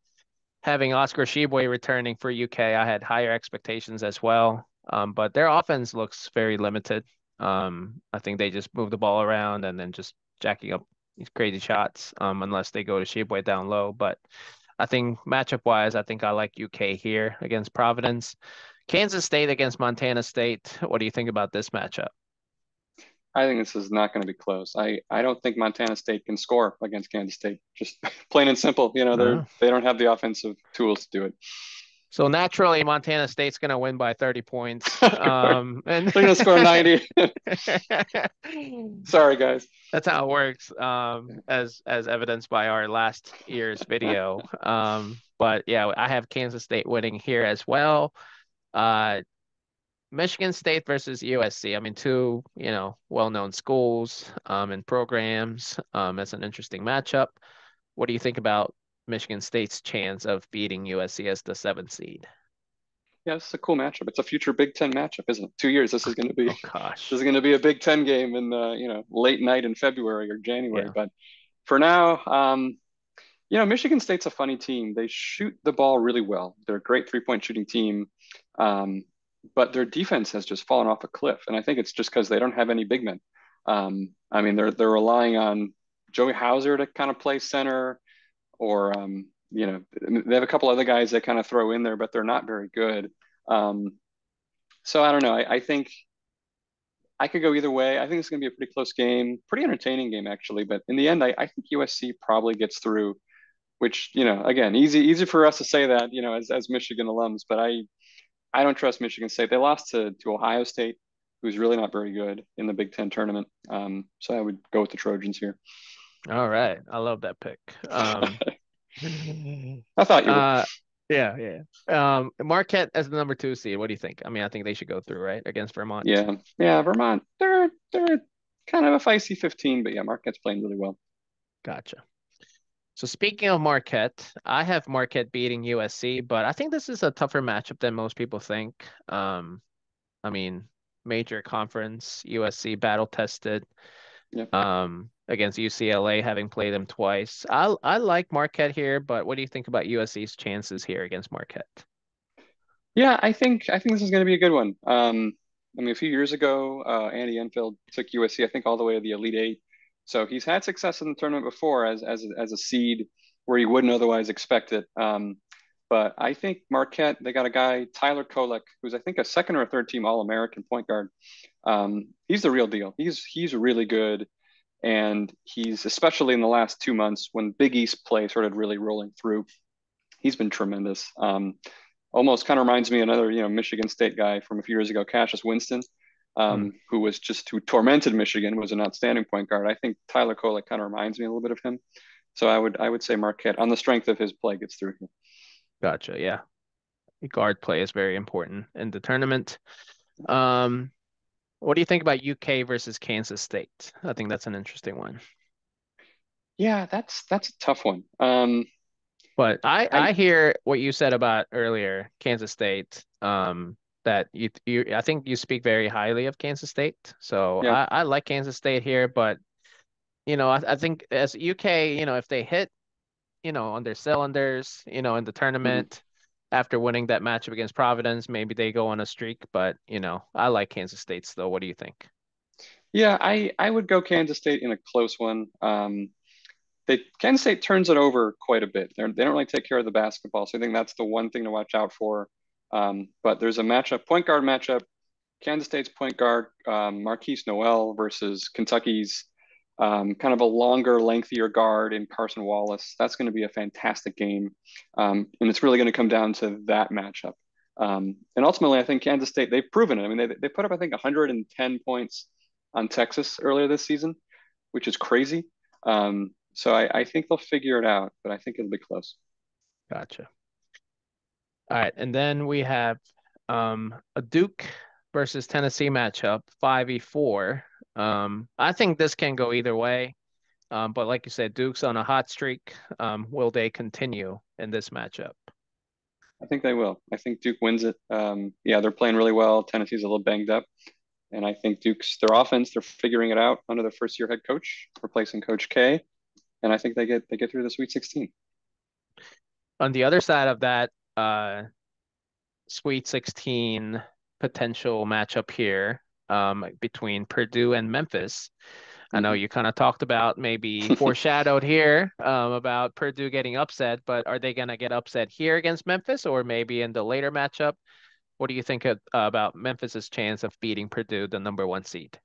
having Oscar Tshiebwe returning for UK, I had higher expectations as well. Um, but their offense looks very limited. Um, I think they just move the ball around and then just jacking up these crazy shots. Um, unless they go to Tshiebwe down low. But I think matchup wise, I think I like UK here against Providence. Kansas State against Montana State. What do you think about this matchup? I think this is not going to be close. I, I don't think Montana State can score against Kansas State. Just plain and simple. You know, they're uh-huh. they don't have the offensive tools to do it. So naturally, Montana State's going to win by 30 points. Um, and they're going to score 90. Sorry, guys. That's how it works, um, as as evidenced by our last year's video. Um, but yeah, I have Kansas State winning here as well. Uh, Michigan State versus USC. I mean, two you know well-known schools um, and programs. Um, it's an interesting matchup. What do you think about Michigan State's chance of beating USC as the seventh seed? Yeah, it's a cool matchup. It's a future Big Ten matchup, isn't it? Two years. This is going to be. Oh gosh. This is going to be a Big Ten game in the you know late night in February or January. Yeah. But for now, um, you know, Michigan State's a funny team. They shoot the ball really well. They're a great three-point shooting team. Um, but their defense has just fallen off a cliff. And I think it's just because they don't have any big men. Um, I mean, they're they're relying on Joey Hauser to kind of play center, or um, you know, they have a couple other guys that kind of throw in there, but they're not very good. Um, so I don't know. I, I, think I could go either way. I think it's going to be a pretty close game, pretty entertaining game actually. But in the end, I, I think USC probably gets through. Which you know, again, easy easy for us to say that you know as as Michigan alums, but I I don't trust Michigan State. They lost to, to Ohio State, who's really not very good in the Big Ten tournament. Um, so I would go with the Trojans here. All right. I love that pick. Um, I thought you. Uh, Yeah, yeah. Um, Marquette as the number two seed. What do you think? I mean, I think they should go through right against Vermont. Yeah, yeah. Vermont, they're they're kind of a feisty 15, but yeah, Marquette's playing really well. Gotcha. So speaking of Marquette, I have Marquette beating USC, but I think this is a tougher matchup than most people think. Um, I mean, major conference, USC battle tested. Yep. Um, against UCLA, having played them twice. I I like Marquette here, but what do you think about USC's chances here against Marquette? Yeah, I think I think this is going to be a good one. Um, I mean, a few years ago, uh, Andy Enfield took USC, I think, all the way to the Elite Eight. So he's had success in the tournament before as as as a seed where you wouldn't otherwise expect it. Um, but I think Marquette, they got a guy, Tyler Kolek, who's I think a second or a third team All American point guard. Um, he's the real deal. He's he's really good. And he's especially in the last two months when Big East play started really rolling through, he's been tremendous. Um, almost kind of reminds me of another, you know, Michigan State guy from a few years ago, Cassius Winston, um, mm. who was just who tormented Michigan, was an outstanding point guard. I think Tyler Kolek kind of reminds me a little bit of him. So I would I would say Marquette on the strength of his play gets through here. Gotcha. Yeah, guard play is very important in the tournament. Um, what do you think about UK versus Kansas State? I think that's an interesting one. Yeah, that's that's a tough one. Um, but I, I, I hear what you said about earlier, Kansas State. Um, that you you I think you speak very highly of Kansas State. So yeah. I, I like Kansas State here, but you know I, I think as UK, you know, if they hit, you know, on their cylinders, you know, in the mm-hmm. tournament. After winning that matchup against Providence, maybe they go on a streak. But you know, I like Kansas State still. What do you think? Yeah, I I would go Kansas State in a close one. Um, they Kansas State turns it over quite a bit. They're, they don't really take care of the basketball, so I think that's the one thing to watch out for. Um, but there's a matchup, point guard matchup. Kansas State's point guard um, Markquis Nowell versus Kentucky's um, kind of a longer, lengthier guard in Cason Wallace. That's going to be a fantastic game. Um, and it's really going to come down to that matchup. Um, and ultimately, I think Kansas State, they've proven it. I mean, they, they put up, I think, 110 points on Texas earlier this season, which is crazy. Um, so I, I think they'll figure it out, but I think it'll be close. Gotcha. All right. And then we have um, a Duke versus Tennessee matchup, 5v4. Um, I think this can go either way. Um, but like you said, Duke's on a hot streak. Um, will they continue in this matchup? I think they will. I think Duke wins it. Um, yeah, they're playing really well. Tennessee's a little banged up. And I think Duke's their offense, they're figuring it out under their first year head coach, replacing Coach K. And I think they get they get through the Sweet 16. On the other side of that uh, Sweet 16 potential matchup here, um, between Purdue and Memphis. I know mm-hmm. you kind of talked about maybe foreshadowed here um, about Purdue getting upset, but are they going to get upset here against Memphis or maybe in the later matchup? What do you think of, uh, about Memphis's chance of beating Purdue, the number one seed?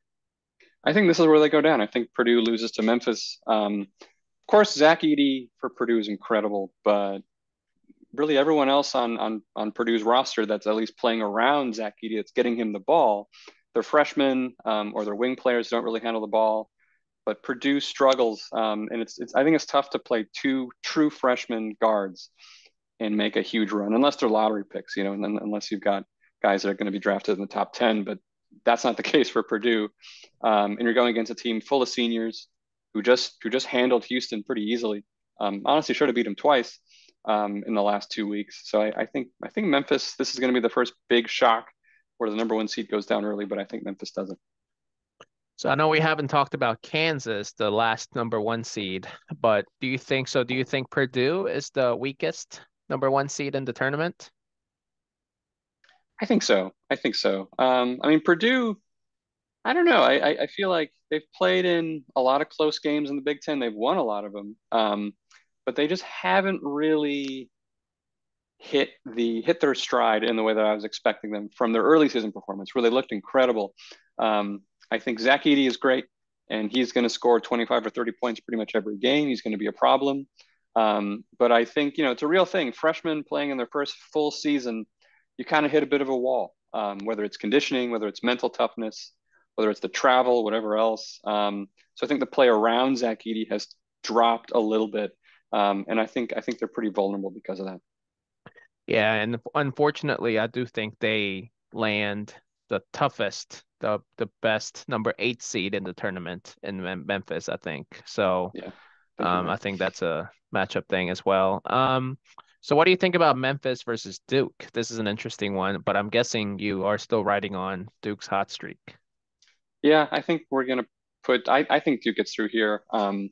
I think this is where they go down. I think Purdue loses to Memphis. Um, of course, Zach Edey for Purdue is incredible, but really everyone else on on on Purdue's roster that's at least playing around Zach Edey, that's getting him the ball, they're freshmen um, or their wing players don't really handle the ball. But Purdue struggles, um, and it's, it's I think it's tough to play two true freshman guards and make a huge run unless they're lottery picks, you know, and then, unless you've got guys that are going to be drafted in the top ten. But that's not the case for Purdue, um, and you're going against a team full of seniors who just who just handled Houston pretty easily. Um, honestly, should have beat them twice um, in the last two weeks. So I, I, think I think Memphis. This is going to be the first big shock where the number one seed goes down early, but I think Memphis doesn't. So I know we haven't talked about Kansas, the last number one seed, but do you think so? Do you think Purdue is the weakest number one seed in the tournament? I think so. I think so. Um, I mean, Purdue, I don't know. I, I feel like they've played in a lot of close games in the Big Ten. They've won a lot of them, um, but they just haven't really hit the hit their stride in the way that I was expecting them from their early season performance, where they looked incredible. Um, I think Zach Edey is great, and he's going to score 25 or 30 points pretty much every game. He's going to be a problem. Um, but I think you know it's a real thing. Freshmen playing in their first full season, you kind of hit a bit of a wall, um, whether it's conditioning, whether it's mental toughness, whether it's the travel, whatever else. Um, so I think the play around Zach Edey has dropped a little bit, um, and I think I think they're pretty vulnerable because of that. Yeah, and unfortunately, I do think they land the toughest, the the best number eight seed in the tournament in Memphis, I think. So Yeah, um, I think that's a matchup thing as well. Um, so what do you think about Memphis versus Duke? This is an interesting one, but I'm guessing you are still riding on Duke's hot streak. Yeah, I think we're gonna put. I, I think Duke gets through here. Um,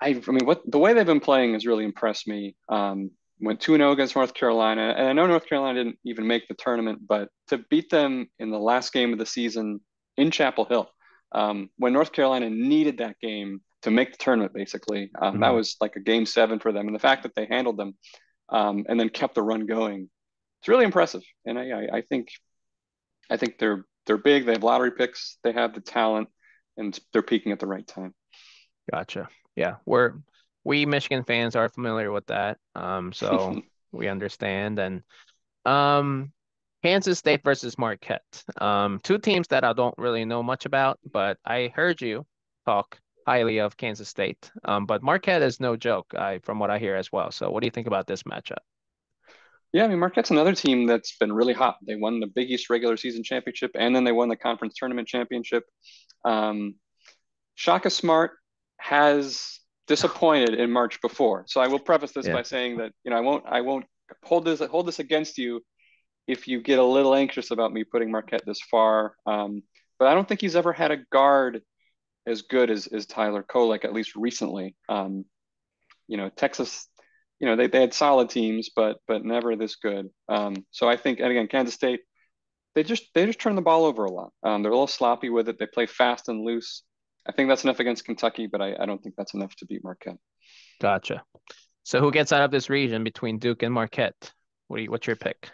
I I mean, what the way they've been playing has really impressed me. Um, went 2-0 against North Carolina, and I know North Carolina didn't even make the tournament, but to beat them in the last game of the season in Chapel Hill, um, when North Carolina needed that game to make the tournament, basically, um, mm-hmm. that was like a game seven for them, and the fact that they handled them um, and then kept the run going, it's really impressive. And I, I, I think, I think they're they're big. They have lottery picks. They have the talent, and they're peaking at the right time. Gotcha. Yeah, we're we Michigan fans are familiar with that. Um, so we understand. And um, Kansas State versus Marquette. Um, two teams that I don't really know much about, but I heard you talk highly of Kansas State. Um, but Marquette is no joke, I from what I hear as well. So what do you think about this matchup? Yeah, I mean Marquette's another team that's been really hot. They won the Big East regular season championship, and then they won the conference tournament championship. Um, Shaka Smart has disappointed in March before. So I will preface this yeah. by saying that you know I won't I won't hold this hold this against you if you get a little anxious about me putting Marquette this far. Um, but I don't think he's ever had a guard as good as, as Tyler Kolek, at least recently. Um, you know, Texas, you know, they, they had solid teams, but but never this good. Um, so I think, and again, Kansas State, they just they just turn the ball over a lot. Um, they're a little sloppy with it. They play fast and loose. I think that's enough against Kentucky, but I, I don't think that's enough to beat Marquette. Gotcha. So who gets out of this region between Duke and Marquette? What do you, what's your pick?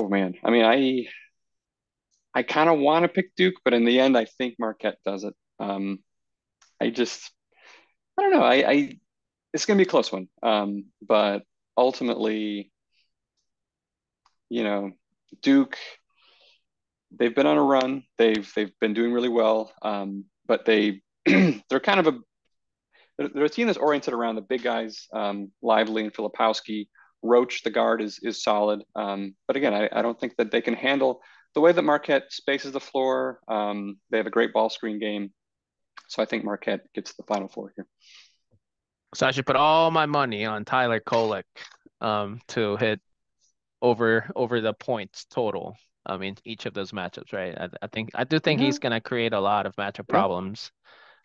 Oh man, I mean, I I kind of want to pick Duke, but in the end, I think Marquette does it. Um, I just I don't know. I, I it's gonna be a close one, um, but ultimately, you know, Duke they've been on a run. They've they've been doing really well, um, but they they're kind of a they're, a team that's oriented around the big guys, um, Lively and Filipowski. Roach, the guard, is is solid, um, but again, I, I don't think that they can handle the way that Marquette spaces the floor. Um, they have a great ball screen game, so I think Marquette gets the final four here. So I should put all my money on Tyler Kolek um, to hit over over the points total I mean, each of those matchups, right? I, I think I do think he's going to create a lot of matchup problems,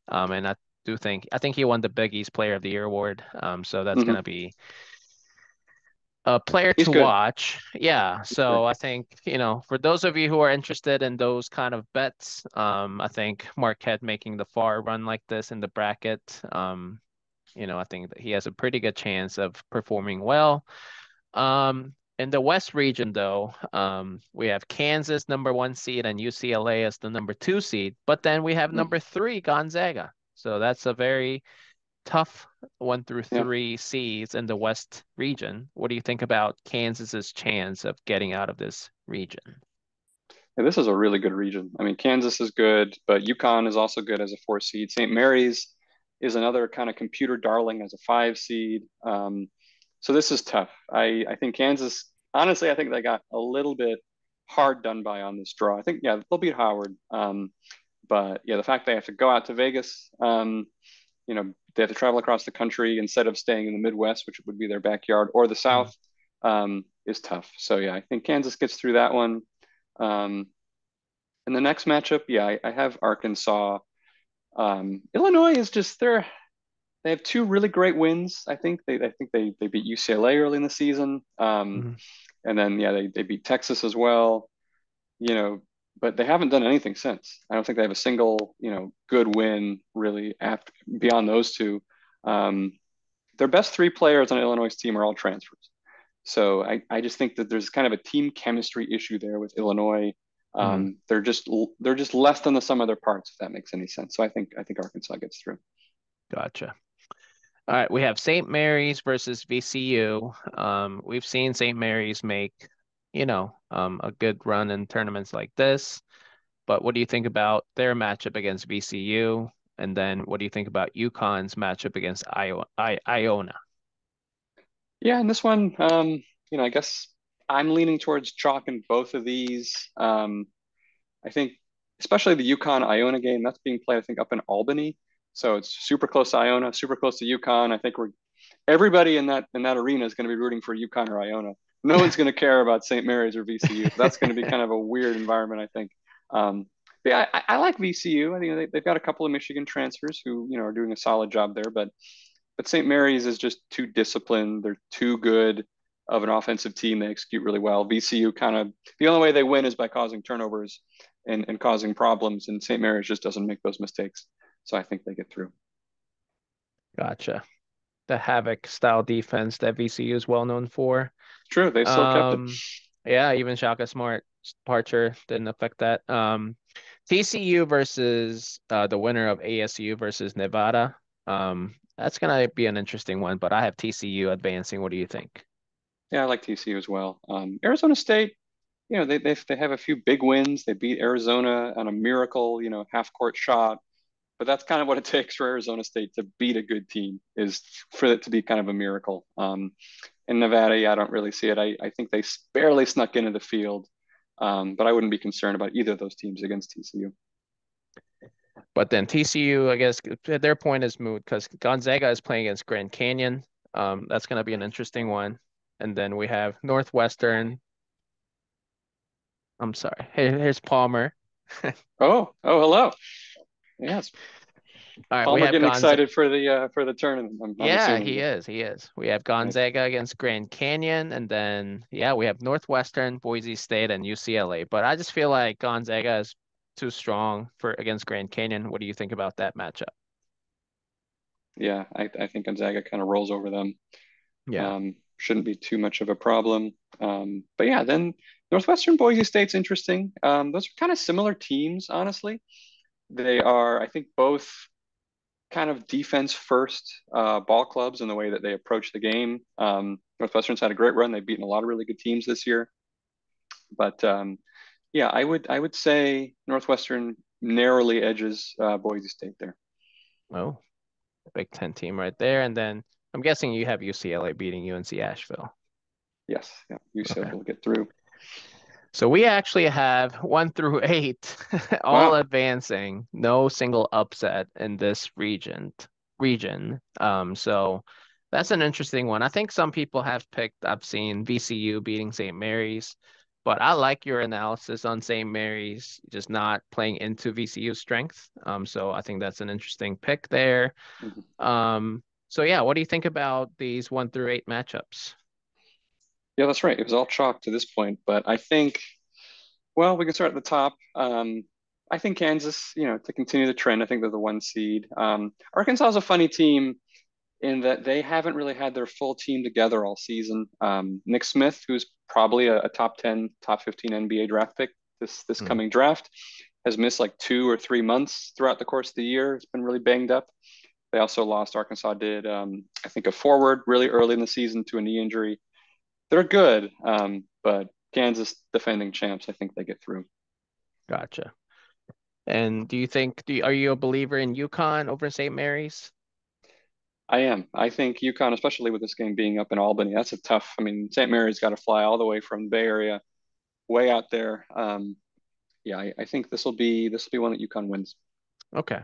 um, and I do think I think he won the Big East Player of the Year award, um, so that's mm-hmm. going to be a player he's to good. watch. Yeah, so I think you know for those of you who are interested in those kind of bets, um, I think Marquette making the far run like this in the bracket, um, you know, I think that he has a pretty good chance of performing well. Um, in the West region, though, um, we have Kansas number one seed and UCLA as the number two seed, but then we have mm. number three Gonzaga. So that's a very tough one through three yeah. seeds in the West region. What do you think about Kansas's chance of getting out of this region? Yeah, this is a really good region. I mean, Kansas is good, but UConn is also good as a four seed. St. Mary's is another kind of computer darling as a five seed. Um, so this is tough. I, I think Kansas, honestly, I think they got a little bit hard done by on this draw. I think, yeah, they'll beat Howard. Um, but yeah, the fact they have to go out to Vegas, um, you know, they have to travel across the country instead of staying in the Midwest, which would be their backyard, or the South, um, is tough. So yeah, I think Kansas gets through that one. Um, and the next matchup, yeah, I, I have Arkansas. Um, Illinois is just they're they have two really great wins. I think they I think they they beat UCLA early in the season, um, mm-hmm. and then yeah they they beat Texas as well. You know, but they haven't done anything since. I don't think they have a single you know good win really after beyond those two. Um, their best three players on Illinois' team are all transfers. So I, I just think that there's kind of a team chemistry issue there with Illinois. Um, mm-hmm. They're just they're just less than the sum of their parts, if that makes any sense. So I think I think Arkansas gets through. Gotcha. All right, we have St. Mary's versus VCU. Um, we've seen St. Mary's make, you know, um, a good run in tournaments like this. But what do you think about their matchup against VCU? And then what do you think about UConn's matchup against Io- I- Iona? Yeah, and this one, um, you know, I guess I'm leaning towards chalk in both of these. Um, I think, especially the UConn Iona game, that's being played, I think, up in Albany. So it's super close to Iona, super close to UConn. I think we're everybody in that in that arena is going to be rooting for UConn or Iona. No one's going to care about St. Mary's or VCU. That's going to be kind of a weird environment, I think. Um, yeah, I, I, like VCU. I think they, they've got a couple of Michigan transfers who you know are doing a solid job there, but but St. Mary's is just too disciplined. They're too good of an offensive team. They execute really well. VCU kind of the only way they win is by causing turnovers and, and causing problems, and St. Mary's just doesn't make those mistakes. So I think they get through. Gotcha. The havoc style defense that VCU is well known for. True, they still um, kept it. Um, yeah, even Shaka Smart departure didn't affect that. Um, TCU versus uh, the winner of ASU versus Nevada. Um, that's gonna be an interesting one, but I have TCU advancing. What do you think? Yeah, I like TCU as well. Um, Arizona State, you know, they, they they have a few big wins. They beat Arizona on a miracle, you know, half court shot. But that's kind of what it takes for Arizona State to beat a good team is for it to be kind of a miracle. Um, in Nevada, yeah, I don't really see it. I, I think they barely snuck into the field, um, but I wouldn't be concerned about either of those teams against TCU. But then TCU, I guess their point is moot because Gonzaga is playing against Grand Canyon. Um, that's going to be an interesting one. And then we have Northwestern. I'm sorry. Hey, here's Palmer. oh, oh, hello. Yes. All right, Palmer we have getting excited for the uh, for the tournament. I'm, I'm yeah, assuming. he is. He is. We have Gonzaga against Grand Canyon, and then yeah, we have Northwestern, Boise State, and UCLA. But I just feel like Gonzaga is too strong for against Grand Canyon. What do you think about that matchup? Yeah, I, I think Gonzaga kind of rolls over them. Yeah. Um, shouldn't be too much of a problem. Um, but yeah, then Northwestern Boise State's interesting. Um, those are kind of similar teams, honestly. They are, I think, both kind of defense first uh, ball clubs in the way that they approach the game. Um, Northwestern's had a great run. They've beaten a lot of really good teams this year. But um, yeah, I would I would say Northwestern narrowly edges uh, Boise State there. Oh, Big Ten team right there, and then I'm guessing you have UCLA beating UNC Asheville. Yes, yeah, UCLA okay. will get through. So we actually have one through eight, all wow. advancing, no single upset in this region. Region. Um, so that's an interesting one. I think some people have picked. I've seen VCU beating St. Mary's. But I like your analysis on St. Mary's just not playing into VCU's strength. Um, so I think that's an interesting pick there. Mm-hmm. Um, so yeah, what do you think about these one through eight matchups? Yeah, that's right. It was all chalk to this point, but I think, well, we can start at the top. Um, I think Kansas, you know, to continue the trend, I think they're the one seed. Um, Arkansas is a funny team in that they haven't really had their full team together all season. Um, Nick Smith, who's probably a, a, top 10, top 15 NBA draft pick this this mm coming draft, has missed like two or three months throughout the course of the year. It's been really banged up. They also lost, Arkansas did, um, I think, a forward really early in the season to a knee injury. They're good, um, but Kansas defending champs, I think they get through. Gotcha. And do you think, do you, are you a believer in UConn over St. Mary's? I am. I think UConn, especially with this game being up in Albany, that's a tough. I mean, St. Mary's got to fly all the way from the Bay Area, way out there. Um, yeah, I, I think this will be this will be one that UConn wins. Okay,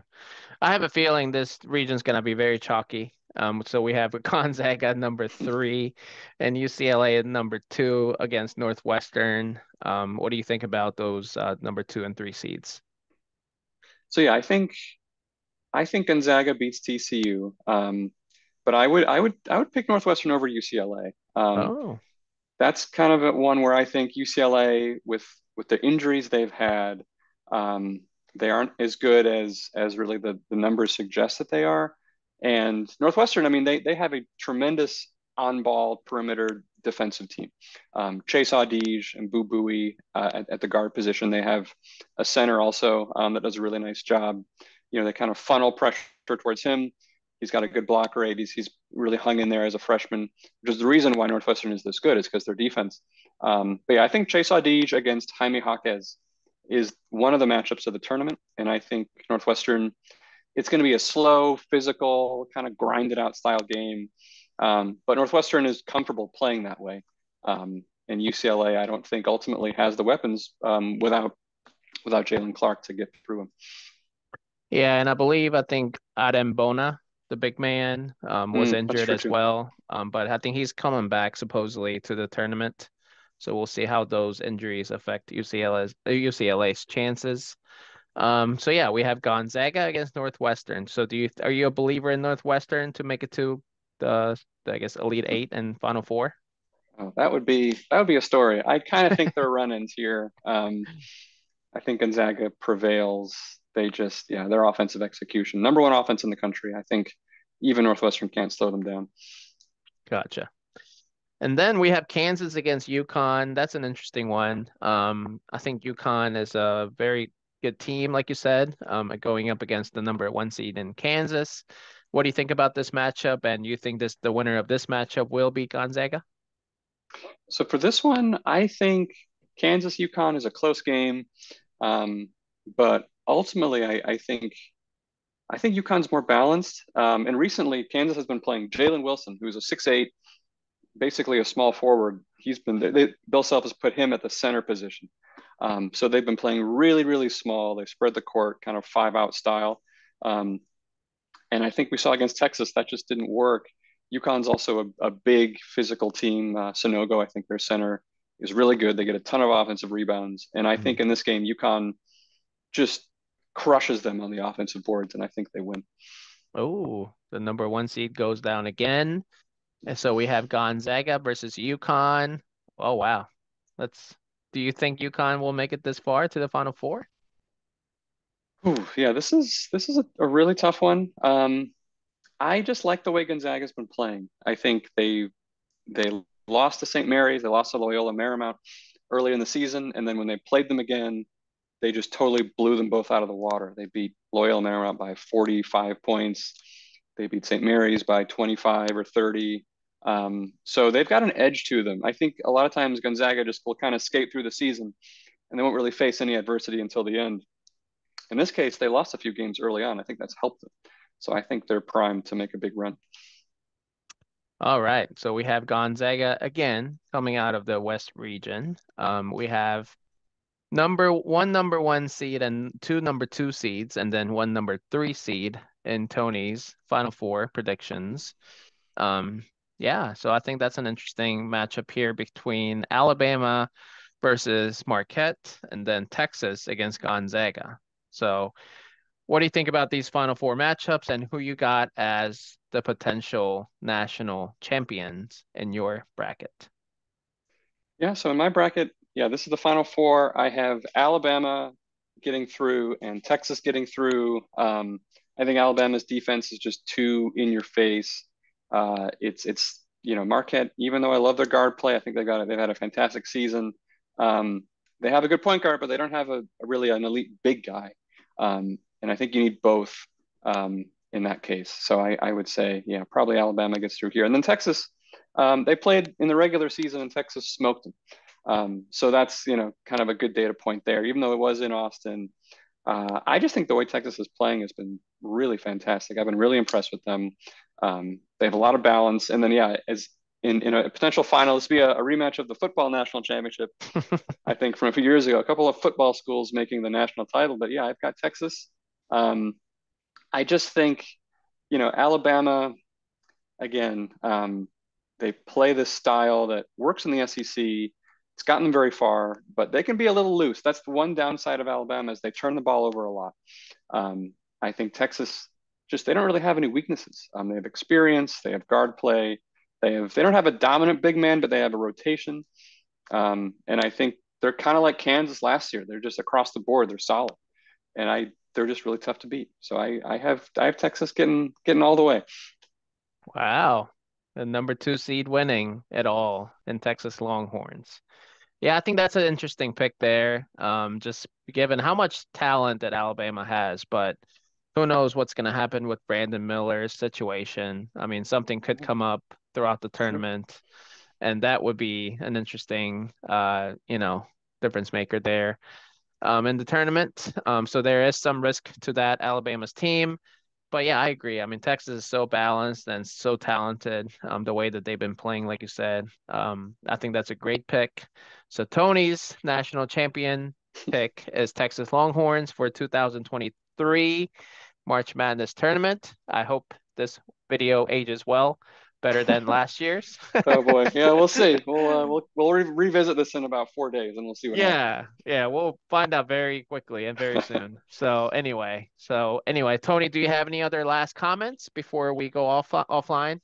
I have a feeling this region's going to be very chalky. Um, so we have a Gonzaga number three, and UCLA at number two against Northwestern. Um, what do you think about those uh, number two and three seeds? So yeah, I think I think Gonzaga beats TCU. Um, but I would I would I would pick Northwestern over UCLA. Um, oh. That's kind of one where I think UCLA with with the injuries they've had, um, they aren't as good as as really the the numbers suggest that they are. And Northwestern, I mean, they they have a tremendous on ball perimeter defensive team. Um, Chase Audige and Boo Buie uh, at, at, the guard position. They have a center also um, that does a really nice job you know, they kind of funnel pressure towards him. He's got a good block rate. He's, he's really hung in there as a freshman, which is the reason why Northwestern is this good is because their defense. Um, but yeah, I think Chase Audige against Jaime Jaquez is one of the matchups of the tournament. And I think Northwestern, it's going to be a slow, physical, kind of grinded out style game. Um, but Northwestern is comfortable playing that way. Um, and UCLA, I don't think ultimately has the weapons um, without without Jaylen Clark to get through them. Yeah, and I believe I think Adem Bona, the big man, um, was mm, injured as too. well. Um, but I think he's coming back supposedly to the tournament. So we'll see how those injuries affect UCLA's UCLA's chances. Um, so yeah, we have Gonzaga against Northwestern. So do you are you a believer in Northwestern to make it to the, the I guess Elite Eight and Final Four? Oh, that would be that would be a story. I kind of think they're run-ins here. Um, I think Gonzaga prevails. They just yeah, their offensive execution, number one offense in the country. I think even Northwestern can't slow them down. Gotcha. And then we have Kansas against UConn. That's an interesting one. Um, I think UConn is a very good team, like you said, um, going up against the number one seed in Kansas. What do you think about this matchup? And you think this the winner of this matchup will be Gonzaga? So for this one, I think Kansas UConn is a close game, um, but ultimately, I, I, think I think UConn's more balanced. Um, and recently, Kansas has been playing Jalen Wilson, who's a six eight basically a small forward. He's been they, Bill Self has put him at the center position. Um, so they've been playing really, really small. They spread the court, kind of five out style. Um, and I think we saw against Texas that just didn't work. UConn's also a, a big physical team. Uh, Sanogo, I think their center is really good. They get a ton of offensive rebounds, and I mm-hmm. think in this game UConn just crushes them on the offensive boards, and I think they win. Oh, the number one seed goes down again. And so we have Gonzaga versus UConn. Oh wow. Let's do you think UConn will make it this far to the final four? Ooh, yeah, this is this is a, a really tough one. Um, I just like the way Gonzaga's been playing. I think they they lost to St. Mary's, they lost to Loyola Marymount early in the season, and then when they played them again, they just totally blew them both out of the water. They beat Loyola Marymount by 45 points. They beat St. Mary's by 25 or 30. Um, so they've got an edge to them. I think a lot of times Gonzaga just will kind of skate through the season and they won't really face any adversity until the end. In this case, they lost a few games early on. I think that's helped them. So I think they're primed to make a big run. All right. So we have Gonzaga again coming out of the West region. Um, we have number one number one seed and two number two seeds, and then one number three seed in Tony's final four predictions. Um, yeah, so I think that's an interesting matchup here between Alabama versus Marquette and then Texas against Gonzaga. So, what do you think about these final four matchups and who you got as the potential national champions in your bracket? Yeah, so in my bracket, yeah, this is the final four. I have Alabama getting through and Texas getting through. Um, I think Alabama's defense is just too in your face. Uh, it's it's you know Marquette. Even though I love their guard play, I think they got it. They've had a fantastic season. Um, they have a good point guard, but they don't have a, a really an elite big guy. Um, and I think you need both um, in that case. So I, I, would say, yeah, probably Alabama gets through here, and then Texas. Um, they played in the regular season, and Texas smoked them. Um, so that's you know kind of a good data point there, even though it was in Austin. Uh, I just think the way Texas is playing has been really fantastic. I've been really impressed with them. They have a lot of balance. And then, yeah, as in, in a potential final, this be a, a rematch of the football national championship. I think from a few years ago, a couple of football schools making the national title. But yeah, I've got Texas. Um, I just think, you know, Alabama, again, um, they play this style that works in the SEC. It's gotten them very far, but they can be a little loose. That's the one downside of Alabama is they turn the ball over a lot. Um, I think Texas just they don't really have any weaknesses. Um, they have experience, they have guard play, they have they don't have a dominant big man, but they have a rotation. Um, and I think they're kind of like Kansas last year. They're just across the board, they're solid, and I they're just really tough to beat. So I I have I have Texas getting getting all the way. Wow, the number two seed winning at all in Texas Longhorns. Yeah, I think that's an interesting pick there. Um, just given how much talent that Alabama has, but who knows what's going to happen with Brandon Miller's situation. I mean, something could come up throughout the tournament, and that would be an interesting, uh, you know, difference maker there um, in the tournament. Um, so there is some risk to that Alabama's team. but yeah, I agree. I mean, Texas is so balanced and so talented. Um, the way that they've been playing, like you said, um, I think that's a great pick. So Tony's national champion pick is Texas Longhorns for 2023 March Madness tournament. I hope this video ages well better than last year's. oh boy, yeah, we'll see. We'll uh, we'll we'll re- revisit this in about four days, and we'll see what. Yeah, happens. yeah, we'll find out very quickly and very soon. so anyway, so anyway, Tony, do you have any other last comments before we go off offline?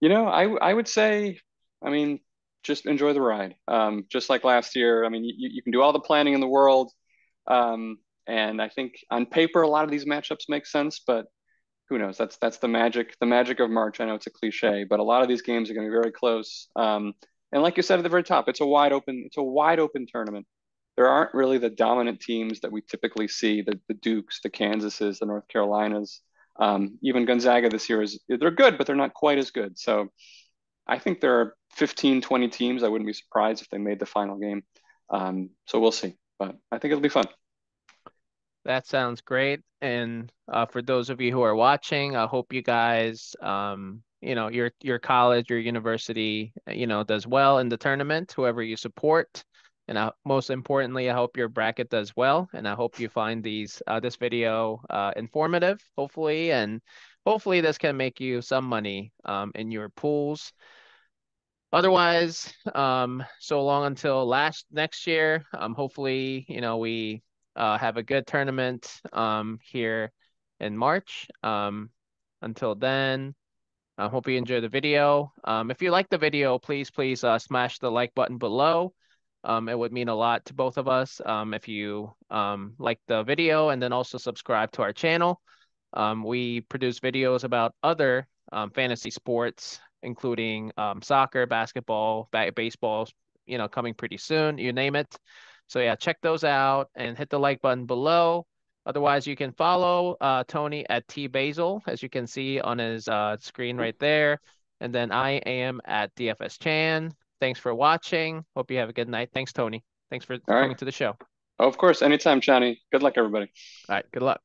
You know, I I would say, I mean, just enjoy the ride. Um, just like last year. I mean, you you can do all the planning in the world. Um, and I think on paper, a lot of these matchups make sense, but who knows? That's that's the magic the magic of March. I know it's a cliche, but a lot of these games are going to be very close. Um, and like you said at the very top, it's a wide open it's a wide open tournament. There aren't really the dominant teams that we typically see the the Dukes, the Kansases, the North Carolinas. Um, even Gonzaga this year is they're good, but they're not quite as good. So I think there are 15, 20 teams. I wouldn't be surprised if they made the final game. Um, so we'll see, but I think it'll be fun. That sounds great. And uh, for those of you who are watching, I hope you guys, um, you know, your your college, your university, you know, does well in the tournament. Whoever you support, and I, most importantly, I hope your bracket does well. And I hope you find these uh, this video uh, informative, hopefully, and hopefully this can make you some money um, in your pools. Otherwise, um, so long until last next year. Um, hopefully, you know, we uh, have a good tournament um, here in March. Um, until then, I hope you enjoy the video. Um, if you like the video, please, please uh, smash the like button below. Um, it would mean a lot to both of us um, if you um, like the video and then also subscribe to our channel. Um, we produce videos about other um, fantasy sports, including um, soccer, basketball, baseball, you know, coming pretty soon, you name it. So yeah, check those out and hit the like button below. Otherwise, you can follow uh, Tony at T Basil, as you can see on his uh, screen right there. And then I am at DFS Chan. Thanks for watching. Hope you have a good night. Thanks, Tony. Thanks for All coming right. to the show. Oh, of course. Anytime, Johnny. Good luck, everybody. All right. Good luck.